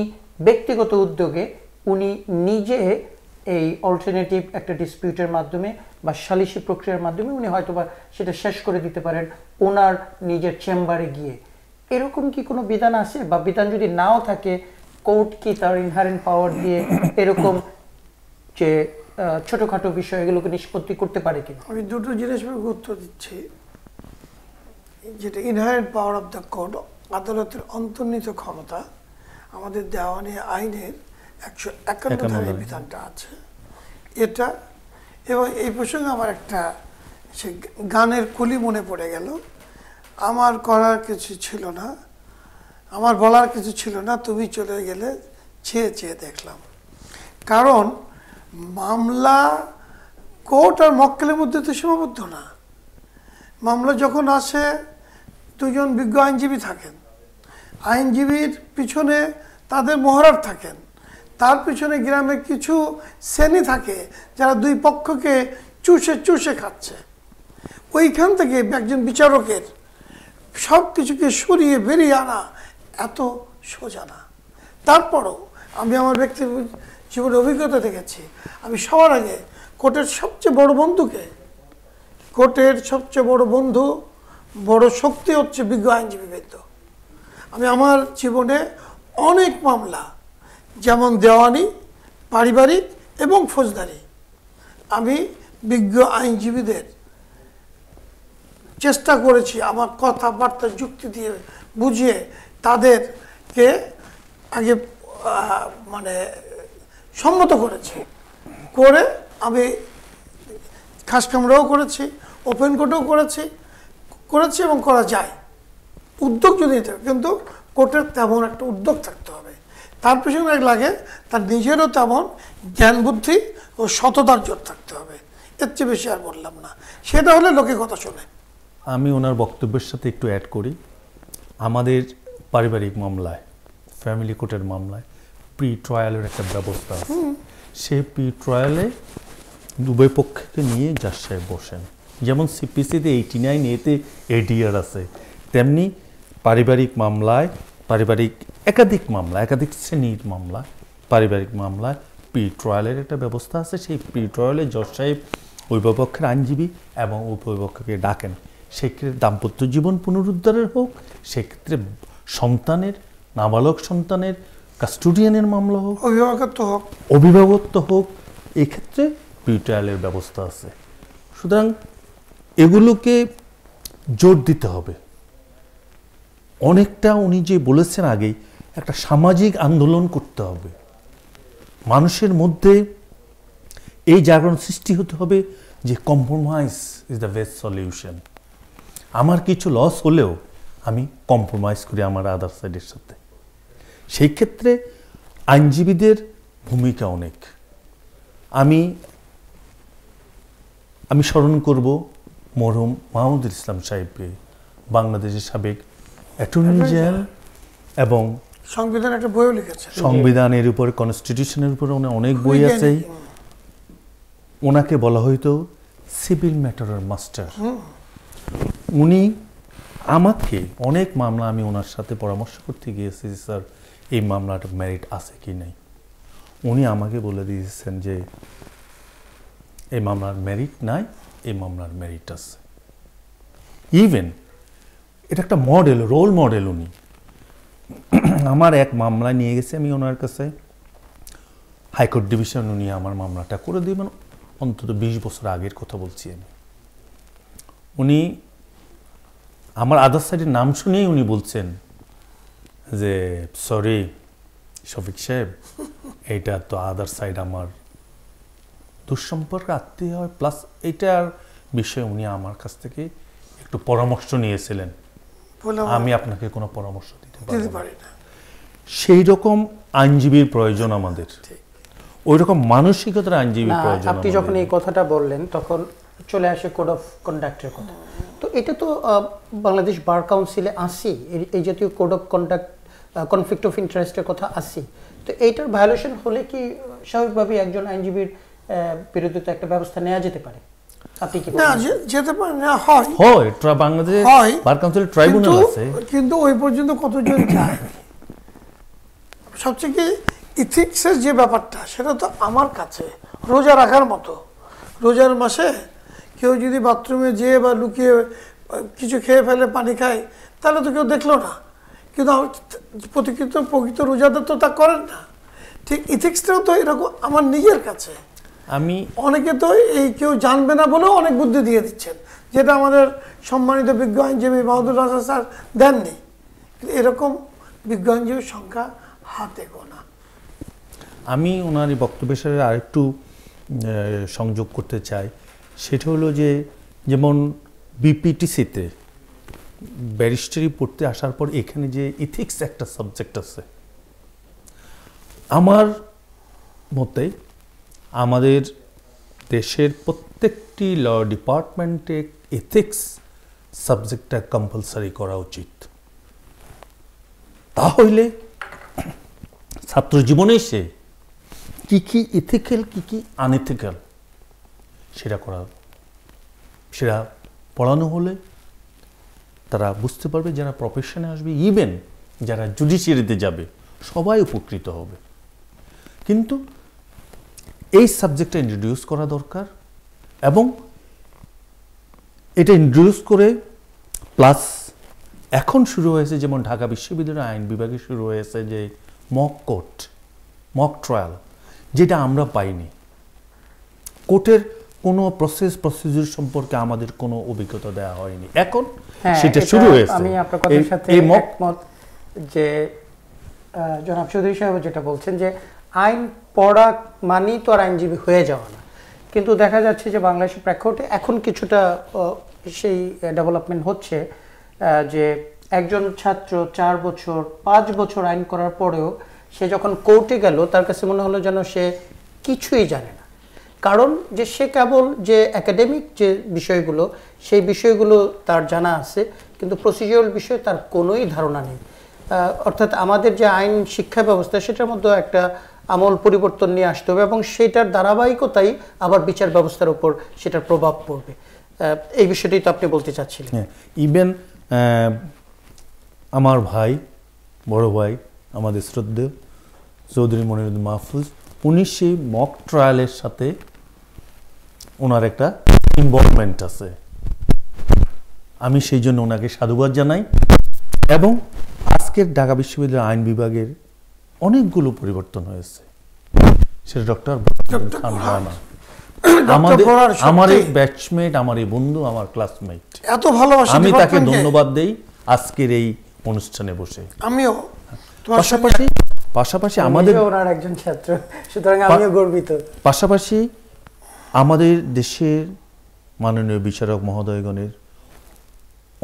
ব্যক্তিগত উদ্যোগে উনি নিজে এই অল্টারনেটিভ একটা ডিসপিউটের মাধ্যমে বা সালিসি প্রক্রিয়ার মাধ্যমে উনি হয়তোবা সেটা শেষ করে দিতে পারেন ওনার নিজের চেম্বারে গিয়ে। এরকম কি কোনো বিধান আছে? বা বিধান যদি নাও থাকে, কোর্ট কি তার ইনহারেন্ট পাওয়ার দিয়ে এরকম যে ছোটখাটো বিষয় এগুলোকে নিষ্পত্তি করতে পারে কিনা? আমি দুটো জিনিস গুরুত্ব দিচ্ছি। যেটা inherent power of the court আদালতের অন্তর্নিহিত ক্ষমতা আমাদের দেওয়ানি আইনের একশো একান্ন ধারায়। বিধানটা আছে। এটা এবং এই প্রসঙ্গে আমার একটা সে গানের কলি মনে পড়ে গেল। আমার করার কিছু ছিল না আমার বলার কিছু ছিল না তুমি চলে গেলে চেয়ে চেয়ে দেখলাম। কারণ মামলা কোর্ট আর মক্কেলের মধ্যে তো সীমাবদ্ধ না। মামলা যখন আসে দুজন বিজ্ঞ আইনজীবী থাকেন। আইনজীবীর পিছনে তাদের মোহরার থাকেন। তার পিছনে গ্রামে কিছু শ্রেণি থাকে যারা দুই পক্ষকে চুষে চুষে খাচ্ছে। ওইখান থেকে একজন বিচারকের সব কিছুকে সরিয়ে বেরিয়ে আনা এত সোজা না। তারপরও আমি আমার ব্যক্তি জীবনের অভিজ্ঞতা দেখেছি। আমি সবার আগে কোর্টের সবচেয়ে বড় বন্ধুকে, কোর্টের সবচেয়ে বড় বন্ধু, বড় শক্তি হচ্ছে বিজ্ঞ আইনজীবী বৃন্দ আমি আমার জীবনে অনেক মামলা, যেমন দেওয়ানি, পারিবারিক এবং ফৌজদারি। আমি বিজ্ঞ আইনজীবীদের চেষ্টা করেছি আমার কথাবার্তা, যুক্তি দিয়ে বুঝিয়ে তাদেরকে আগে মানে সম্মত করেছি। করে আমি খাস কামরাও করেছি, ওপেন কোর্টেও করেছি করেছি এবং করা যায়। উদ্যোগ যদি কিন্তু কোর্টের তেমন একটা উদ্যোগ থাকতে হবে। তার পিছনে লাগে তার নিজেরও তেমন জ্ঞান বুদ্ধি ও সততার জোর থাকতে হবে। এর চেয়ে বেশি আর বললাম না। সেটা হলে লোকে কথা শোনে। আমি ওনার বক্তব্যের সাথে একটু অ্যাড করি। আমাদের পারিবারিক মামলায় ফ্যামিলি কোর্টের মামলায় প্রি ট্রায়ালের একটা ব্যবস্থা আছে। সেই প্রি ট্রায়ালে উভয় পক্ষকে নিয়ে জাজ সাহেব বসেন। যেমন সিপিসিতে এইটি নাইন এতে এডিআর আছে তেমনি পারিবারিক মামলায় পারিবারিক একাধিক মামলা একাধিক শ্রেণির মামলা পারিবারিক মামলায় প্রি ট্রায়ালের একটা ব্যবস্থা আছে। সেই প্রি ট্রায়ালে জজ সাহেব পক্ষের আইনজীবী এবং পক্ষকে ডাকেন। সেক্ষেত্রে দাম্পত্য জীবন পুনরুদ্ধারের হোক সেক্ষেত্রে সন্তানের নাবালক সন্তানের কাস্টোডিয়ানের মামলা হোক অভিভাবকত্ব হোক। অভিভাবকত্ব হোক এক্ষেত্রে প্রি ট্রায়ালের ব্যবস্থা আছে। সুতরাং এগুলোকে জোর দিতে হবে। অনেকটা উনি যে বলেছেন আগেই একটা সামাজিক আন্দোলন করতে হবে। মানুষের মধ্যে এই জাগরণ সৃষ্টি হতে হবে যে compromise is the best solution আমার কিছু লস হলেও আমি কম্প্রোমাইজ করি আমার আদার সাইডের সাথে। সেই ক্ষেত্রে আইনজীবীদের ভূমিকা অনেক। আমি আমি স্মরণ করব মরহুম মাহমুদুল ইসলাম সাহেবকে, বাংলাদেশের সাবেক অ্যাটর্নি জেনারেল এবং সংবিধান একটা বইও লিখেছে সংবিধানের উপরে কনস্টিটিউশনের উপরে উনি অনেক বই আছে। ওনাকে বলা হইতো সিভিল ম্যাটারের মাস্টার উনি আমাকে অনেক মামলা আমি ওনার সাথে পরামর্শ করতে গিয়েছি যে, স্যার এই মামলাটা মেরিট আছে কি নাই? উনি আমাকে বলে দিয়েছেন যে এই মামলার মেরিট নাই এই মামলার মেরিট আছে। ইভেন এটা একটা মডেল রোল মডেল উনি। আমার এক মামলা নিয়ে গেছে আমি ওনার কাছে। হাইকোর্ট ডিভিশন উনি আমার মামলাটা করে দিবেন অন্তত বিশ বছর আগের কথা বলছি আমি। উনি আমার আদার সাইডের নাম শুনেই উনি বলছেন যে সরি শফিক সাহেব এইটা তো আদার সাইড আমার দুঃসম্পর্ক, আত্মীয় হয়। প্লাস এইটার বিষয়ে উনি আমার কাছ থেকে একটু পরামর্শ নিয়েছিলেন। আমি আপনাকে কোনো পরামর্শ দিতে। পারি না। সেই রকম আইনজীবীর প্রয়োজন আমাদের। ওই রকম মানসিকতার আইনজীবীর প্রয়োজন আপনি যখন এই কথাটা বললেন তখন চলে আসে কোড অফ কন্ডাক্টের কথা। তো এটা তো আহ, বাংলাদেশ বার কাউন্সিলে আসি এই- জাতীয় code of conduct conflict of ইন্টারেস্টের কথা আসি। তো এইটার ভায়োলেশন হলে কি স্বাভাবিকভাবেই একজন আইনজীবীর আহ, বিরুদ্ধে তো একটা ব্যবস্থা নেওয়া যেতে পারে? আপনি কি না যেতে পারে না হয়। হয় ট্রা- বাংলাদেশে হয়। বার কাউন্সিল ট্রাইব্যুনাল আছে। কিন্তু ওই পর্যন্ত কতজন যায়? সবচেয়ে কি ইথিক্সের যে ব্যাপারটা সেটা তো আমার কাছে রোজা রাখার মতো। রোজার মাসে কেউ যদি বাথরুমে যেয়ে বা লুকিয়ে কিছু খেয়ে ফেলে পানি খায় তাহলে তো কেউ দেখল না। কিন্তু আমার প্রতিকৃত প্রকৃত রোজাদার তো তা করেন না। ঠিক ইথিক্সটাও তো এরকম আমার নিজের কাছে। আমি অনেকে তো এই কেউ জানবে না বলেও অনেক বুদ্ধি দিয়ে দিচ্ছেন যেটা আমাদের সম্মানিত বিজ্ঞ আইনজীবী বাহাদুর রাজা স্যার দেননি। এরকম বিজ্ঞ আইনজীবীর সংখ্যা হাতে গোনা। আমি ওনার এই বক্তব্যের সাথে আরেকটু সংযোগ করতে চাই। সেটা হলো যে যেমন বিপিটিসিতে ব্যারিস্টারি পড়তে আসার পর এখানে যে ইথিক্স একটা সাবজেক্ট আছে। আমার মতে আমাদের দেশের প্রত্যেকটি ল ডিপার্টমেন্টে এথিক্স সাবজেক্টটা কম্পালসারি করা উচিত। তাহলে ছাত্র জীবনে সে কী কি ইথিক্যাল কী কি আনইথিক্যাল সেটা করা, সেটা পড়ানো হলে তারা বুঝতে পারবে যারা প্রফেশনে আসবে ইভেন যারা জুডিশিয়ারিতে যাবে, সবাই উপকৃত হবে। কিন্তু এই সাবজেক্টটা ইন্ট্রোডিউস করা দরকার এবং এটা ইন্ট্রোডিউস করে প্লাস এখন শুরু হয়েছে যেমন ঢাকা বিশ্ববিদ্যালয়ের আইন বিভাগে শুরু হয়েছে যে মক কোর্ট মক ট্রায়াল যেটা আমরা পাইনি। কোর্টের কোনো প্রসেস প্রসিডিউর সম্পর্কে আমাদের কোনো অভিজ্ঞতা দেওয়া হয়নি। এখন হ্যাঁ, সেটা শুরু হয়েছে। আমি আপনার কথার সাথে মক একমত যে জনাব চৌধুরী সাহেব যেটা বলছেন যে আইন পড়া মানেই তো আর আইনজীবী হয়ে যাওয়া না। কিন্তু দেখা যাচ্ছে যে বাংলাদেশের প্রেক্ষাপটে এখন কিছুটা সেই ডেভেলপমেন্ট হচ্ছে যে একজন ছাত্র চার বছর, পাঁচ বছর আইন করার পরেও সে যখন কোর্টে গেল, তার কাছে মনে হলো যেন সে কিছুই জানে না। কারণ যে সে কেবল যে একাডেমিক যে বিষয়গুলো, সেই বিষয়গুলো তার জানা আছে, কিন্তু প্রসিডিউরাল বিষয়ে তার কোনোই ধারণা নেই। অর্থাৎ আমাদের যে আইন শিক্ষা ব্যবস্থা, সেটার মধ্যে একটা আমল পরিবর্তন নিয়ে আসতে হবে এবং সেটার ধারাবাহিকতাই আবার বিচার ব্যবস্থার উপর সেটার প্রভাব পড়বে। এই বিষয়টাই তো আপনি বলতে চাচ্ছিলেন। হ্যাঁ ইভেন আমার ভাই, বড় ভাই, আমাদের শ্রদ্ধেয়, চৌধুরী মনিরুদ্দিন মাহফুজ, উনি সেই মক ট্রায়ালের সাথে ওনার একটা ইনভলভমেন্ট আছে। আমি সেই জন্য ওনাকে সাধুবাদ জানাই এবং আজকের ঢাকা বিশ্ববিদ্যালয়ের আইন বিভাগের অনেকগুলো পরিবর্তন হয়েছে। সেটা ডক্টর খান রানা আমাদের আমার এই ব্যাচমেট আমার এই বন্ধু আমার ক্লাসমেট। এত ভালোবাসি আমি তাকে ধন্যবাদ দেই আজকের এই অনুষ্ঠানে বসে। আমিও। পাশাপাশি পাশাপাশি আমাদের ওনার একজন ছাত্র সুতরাং আমিও গর্বিত। পাশাপাশি আমাদের দেশের মাননীয় বিচারক মহোদয়গণের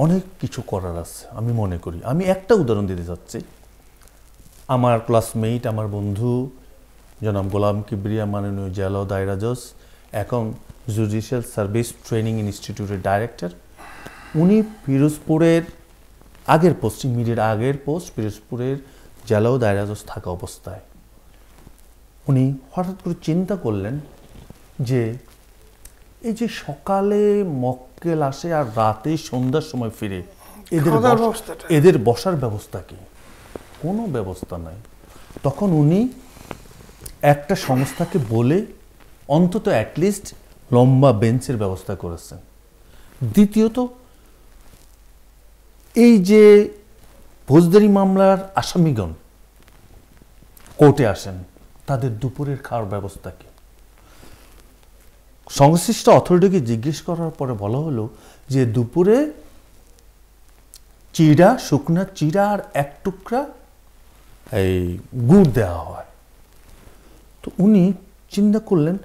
অনেক কিছু করার আছে আমি মনে করি। আমি একটা উদাহরণ দিতে চাচ্ছি। আমার ক্লাসমেট আমার বন্ধু জনাব গোলাম কিবরিয়া মাননীয় জেলা দায়রা জজ এখন জুডিশিয়াল সার্ভিস ট্রেনিং ইনস্টিটিউটের ডাইরেক্টর উনি পিরোজপুরের আগের পোস্ট ইমিডিয়েট আগের পোস্ট পিরোজপুরের জেলাও দায়রাজস থাকা অবস্থায়। উনি হঠাৎ করে চিন্তা করলেন যে এই যে সকালে মক্কেল আসে আর রাতে সন্ধ্যার সময় ফিরে এদের। এদের বসার ব্যবস্থা কি? কোনো ব্যবস্থা নাই। তখন উনি একটা সংস্থাকে বলে অন্তত অ্যাটলিস্ট লম্বা বেঞ্চের ব্যবস্থা করেছেন। দ্বিতীয়ত, এই যে ফৌজদারি মামলার আসামিগণ কোর্টে আসেন, তাদের দুপুরের খাওয়ার ব্যবস্থা কি? সংশ্লিষ্ট অথরিটিকে জিজ্ঞেস করার পরে বলা হলো যে দুপুরে চিড়া, শুকনা চিড়া আর এক টুকরা এই গুড় দেওয়া হয়। তো উনি চিন্তা করলেন,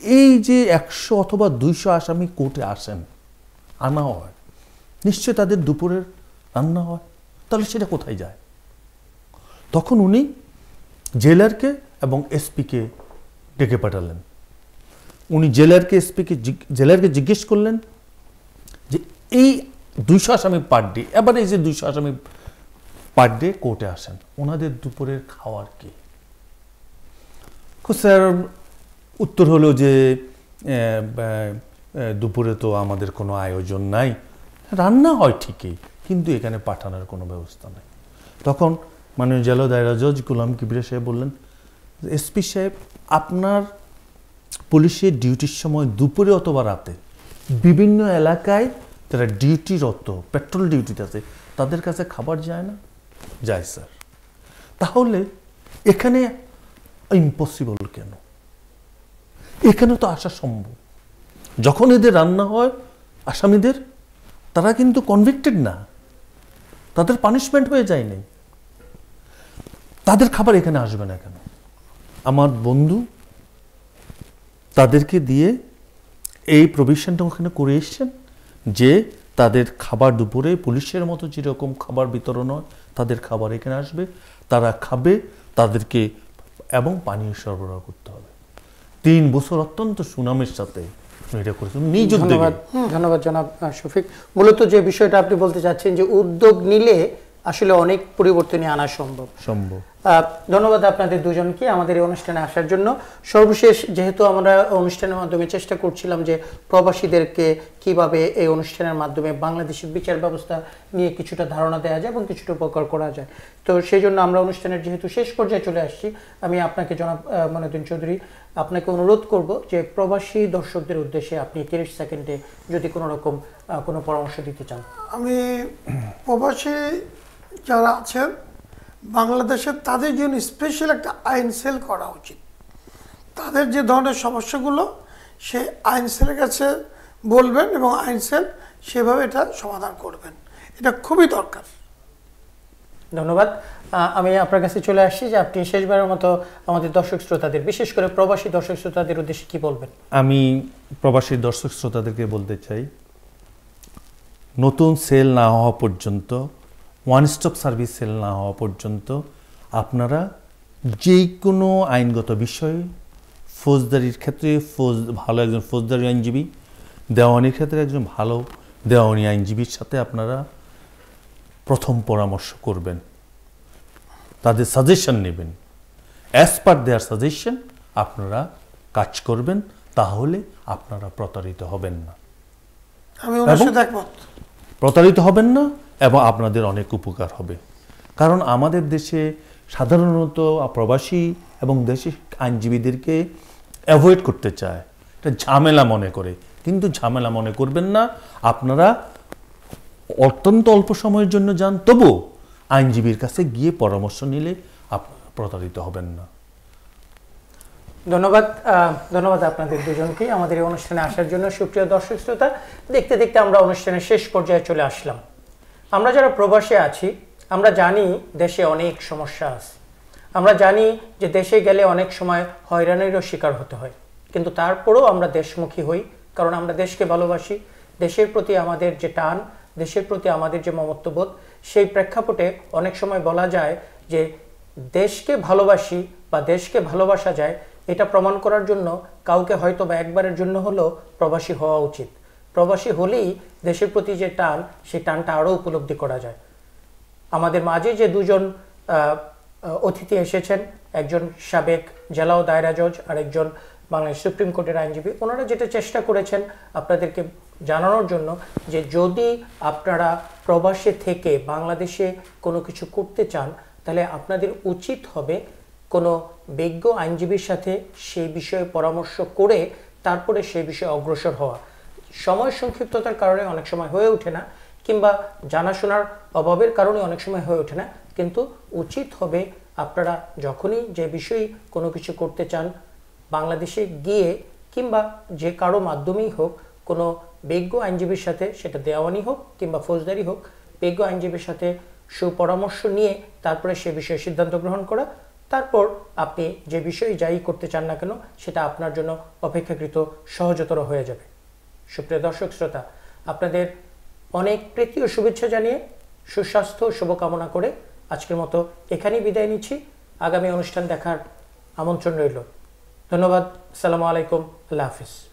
এই যে একশো অথবা দুইশো আসামি কোর্টে আসেন, আনা হয়, নিশ্চয় তাদের দুপুরের রান্না হয়, তাহলে সেটা কোথায় যায়? তখন উনি জেলারকে এবং এসপিকে ডেকে পাঠালেন। উনি জেলারকে, এসপিকে জেলারকে জিজ্ঞেস করলেন যে, এই দুইশো আসামি পার ডে এবার এই যে দুইশো আসামি পার ডে কোর্টে আসেন। ওনাদের দুপুরের খাওয়ার কি? স্যার, উত্তর হলো যে দুপুরে তো আমাদের কোনো আয়োজন নাই। রান্না হয় ঠিকই, কিন্তু এখানে পাঠানোর কোনো ব্যবস্থা নেই। তখন মাননীয় জেলা দায়রা জজ গুলাম কিবিরা সাহেব বললেন, এসপি সাহেব, আপনার পুলিশের ডিউটির সময় দুপুরে অথবা রাতে বিভিন্ন এলাকায় যারা ডিউটিরত, পেট্রোল ডিউটিতে আছে, তাদের কাছে খাবার যায় না? যায়, স্যার। তাহলে এখানে ইম্পসিবল কেন? এখানে তো আসা সম্ভব। যখন এদের রান্না হয়, আসামিদের, তারা কিন্তু কনভিক্টেড না। তাদের পানিশমেন্ট হয়ে যায়নি তাদের খাবার এখানে আসবে না কেন? আমার বন্ধু তাদেরকে দিয়ে এই প্রভিশনটা ওখানে করে এসছেন যে তাদের খাবার দুপুরে পুলিশের মতো যেরকম খাবার বিতরণ হয় তাদের খাবার এখানে আসবে, তারা খাবে, তাদেরকে এবং পানীয় সরবরাহ করতে হবে। তিন বছর অত্যন্ত সুনামের সাথে ধন্যবাদ ধন্যবাদ জনাব শফিক। মূলত যে বিষয়টা আপনি বলতে চাচ্ছেন যে উদ্যোগ নিলে আসলে অনেক পরিবর্তনই আনা সম্ভব। সম্ভব। আহ, ধন্যবাদ আপনাদের দুজনকে আমাদের এই অনুষ্ঠানে আসার জন্য। সর্বশেষ যেহেতু আমরা অনুষ্ঠানের মাধ্যমে চেষ্টা করছিলাম যে প্রবাসীদেরকে কীভাবে এই অনুষ্ঠানের মাধ্যমে বাংলাদেশের বিচার ব্যবস্থা নিয়ে কিছুটা ধারণা দেওয়া যায় এবং কিছুটা উপকার করা যায়। তো সেই জন্য আমরা অনুষ্ঠানের যেহেতু শেষ পর্যায়ে চলে আসছি আমি আপনাকে জনাব আহ, মনোদ্দিন চৌধুরী আপনাকে অনুরোধ করব যে প্রবাসী দর্শকদের উদ্দেশ্যে আপনি তিরিশ সেকেন্ডে যদি কোনো রকম আহ, কোনো পরামর্শ দিতে চান। আমি প্রবাসী যারা আছেন বাংলাদেশের তাদের জন্য স্পেশাল একটা আইন সেল করা উচিত। তাদের যে ধরনের সমস্যাগুলো সে আইন সেলের কাছে বলবেন এবং আইন সেল সেভাবে এটা সমাধান করবেন। এটা খুবই দরকার। ধন্যবাদ। আমি আপনার কাছে চলে আসছি যে আপনি শেষবারের মতো আমাদের দর্শক শ্রোতাদের বিশেষ করে প্রবাসী দর্শক শ্রোতাদের উদ্দেশ্যে কি বলবেন? আমি প্রবাসী দর্শক শ্রোতাদেরকে বলতে চাই নতুন সেল না হওয়া পর্যন্ত ওয়ান স্টপ সার্ভিস সেল না হওয়া পর্যন্ত আপনারা যে কোনো আইনগত বিষয়ে ফৌজদারির ক্ষেত্রে ফৌজ ভালো একজন ফৌজদারি আইনজীবী দেওয়ানির ক্ষেত্রে একজন ভালো দেওয়ানি আইনজীবীর সাথে আপনারা প্রথম পরামর্শ করবেন। তাদের সাজেশন নেবেন। অ্যাজ পার দেয়ার সাজেশন আপনারা কাজ করবেন তাহলে আপনারা প্রতারিত হবেন না। আমি প্রতারিত হবেন না এবং আপনাদের অনেক উপকার হবে। কারণ আমাদের দেশে সাধারণত প্রবাসী এবং দেশি আইনজীবীদেরকে অ্যাভয়েড করতে চায়। এটা ঝামেলা মনে করে। কিন্তু ঝামেলা মনে করবেন না, আপনারা অত্যন্ত অল্প সময়ের জন্য যান, তবু আইনজীবীর কাছে গিয়ে পরামর্শ নিলে আপনারা প্রতারিত হবেন না। ধন্যবাদ ধন্যবাদ আপনাদের দুজনকে। আমাদের এই অনুষ্ঠানে আসার জন্য সুপ্রিয় দর্শক শ্রোতা, দেখতে দেখতে আমরা অনুষ্ঠানের শেষ পর্যায়ে চলে আসলাম। আমরা যারা প্রবাসে আছি, আমরা জানি দেশে অনেক সমস্যা আছে। আমরা জানি যে দেশে গেলে অনেক সময় হয়রানিরও শিকার হতে হয়। কিন্তু তারপরেও আমরা দেশমুখী হই, কারণ আমরা দেশকে ভালোবাসি। দেশের প্রতি আমাদের যে টান, দেশের প্রতি আমাদের যে মমত্ববোধ, সেই প্রেক্ষাপটে অনেক সময় বলা যায় যে দেশকে ভালোবাসি বা দেশকে ভালোবাসা যায়, এটা প্রমাণ করার জন্য কাউকে হয়তো বা একবারের জন্য হলেও প্রবাসী হওয়া উচিত। প্রবাসী হলেই দেশের প্রতি যে টান, সেই টানটা আরও উপলব্ধি করা যায়। আমাদের মাঝে যে দুজন অতিথি এসেছেন, একজন সাবেক জেলা ও দায়রা জজ আর একজন বাংলাদেশ সুপ্রিম কোর্টের আইনজীবী, ওনারা যেটা চেষ্টা করেছেন আপনাদেরকে জানানোর জন্য যে যদি আপনারা প্রবাসে থেকে বাংলাদেশে কোনো কিছু করতে চান, তাহলে আপনাদের উচিত হবে কোনো বিজ্ঞ আইনজীবীর সাথে সেই বিষয়ে পরামর্শ করে তারপরে সেই বিষয়ে অগ্রসর হওয়া। সময় সংক্ষিপ্ততার কারণে অনেক সময় হয়ে ওঠে না, কিংবা জানাশোনার অভাবের কারণে অনেক সময় হয়ে ওঠে না। কিন্তু উচিত হবে আপনারা যখনই যে বিষয়ে কোনো কিছু করতে চান, বাংলাদেশে গিয়ে কিংবা যে কারও মাধ্যমেই হোক, কোনো বিজ্ঞ আইনজীবীর সাথে সেটা দেওয়ানি হোক কিংবা ফৌজদারি হোক, বিজ্ঞ আইনজীবীর সাথে সুপরামর্শ নিয়ে তারপরে সে বিষয়ে সিদ্ধান্ত গ্রহণ করা, তারপর আপনি যে বিষয়ে যাই করতে চান না কেন, সেটা আপনার জন্য অপেক্ষাকৃত সহজতর হয়ে যাবে। সুপ্রিয় দর্শক, শ্রোতা, আপনাদের অনেক প্রীতি ও শুভেচ্ছা জানিয়ে সুস্বাস্থ্য শুভকামনা করে আজকের মতো এখানেই বিদায় নিচ্ছি। আগামী অনুষ্ঠান দেখার আমন্ত্রণ রইল। ধন্যবাদ। সালামু আলাইকুম। আল্লাহ হাফিজ।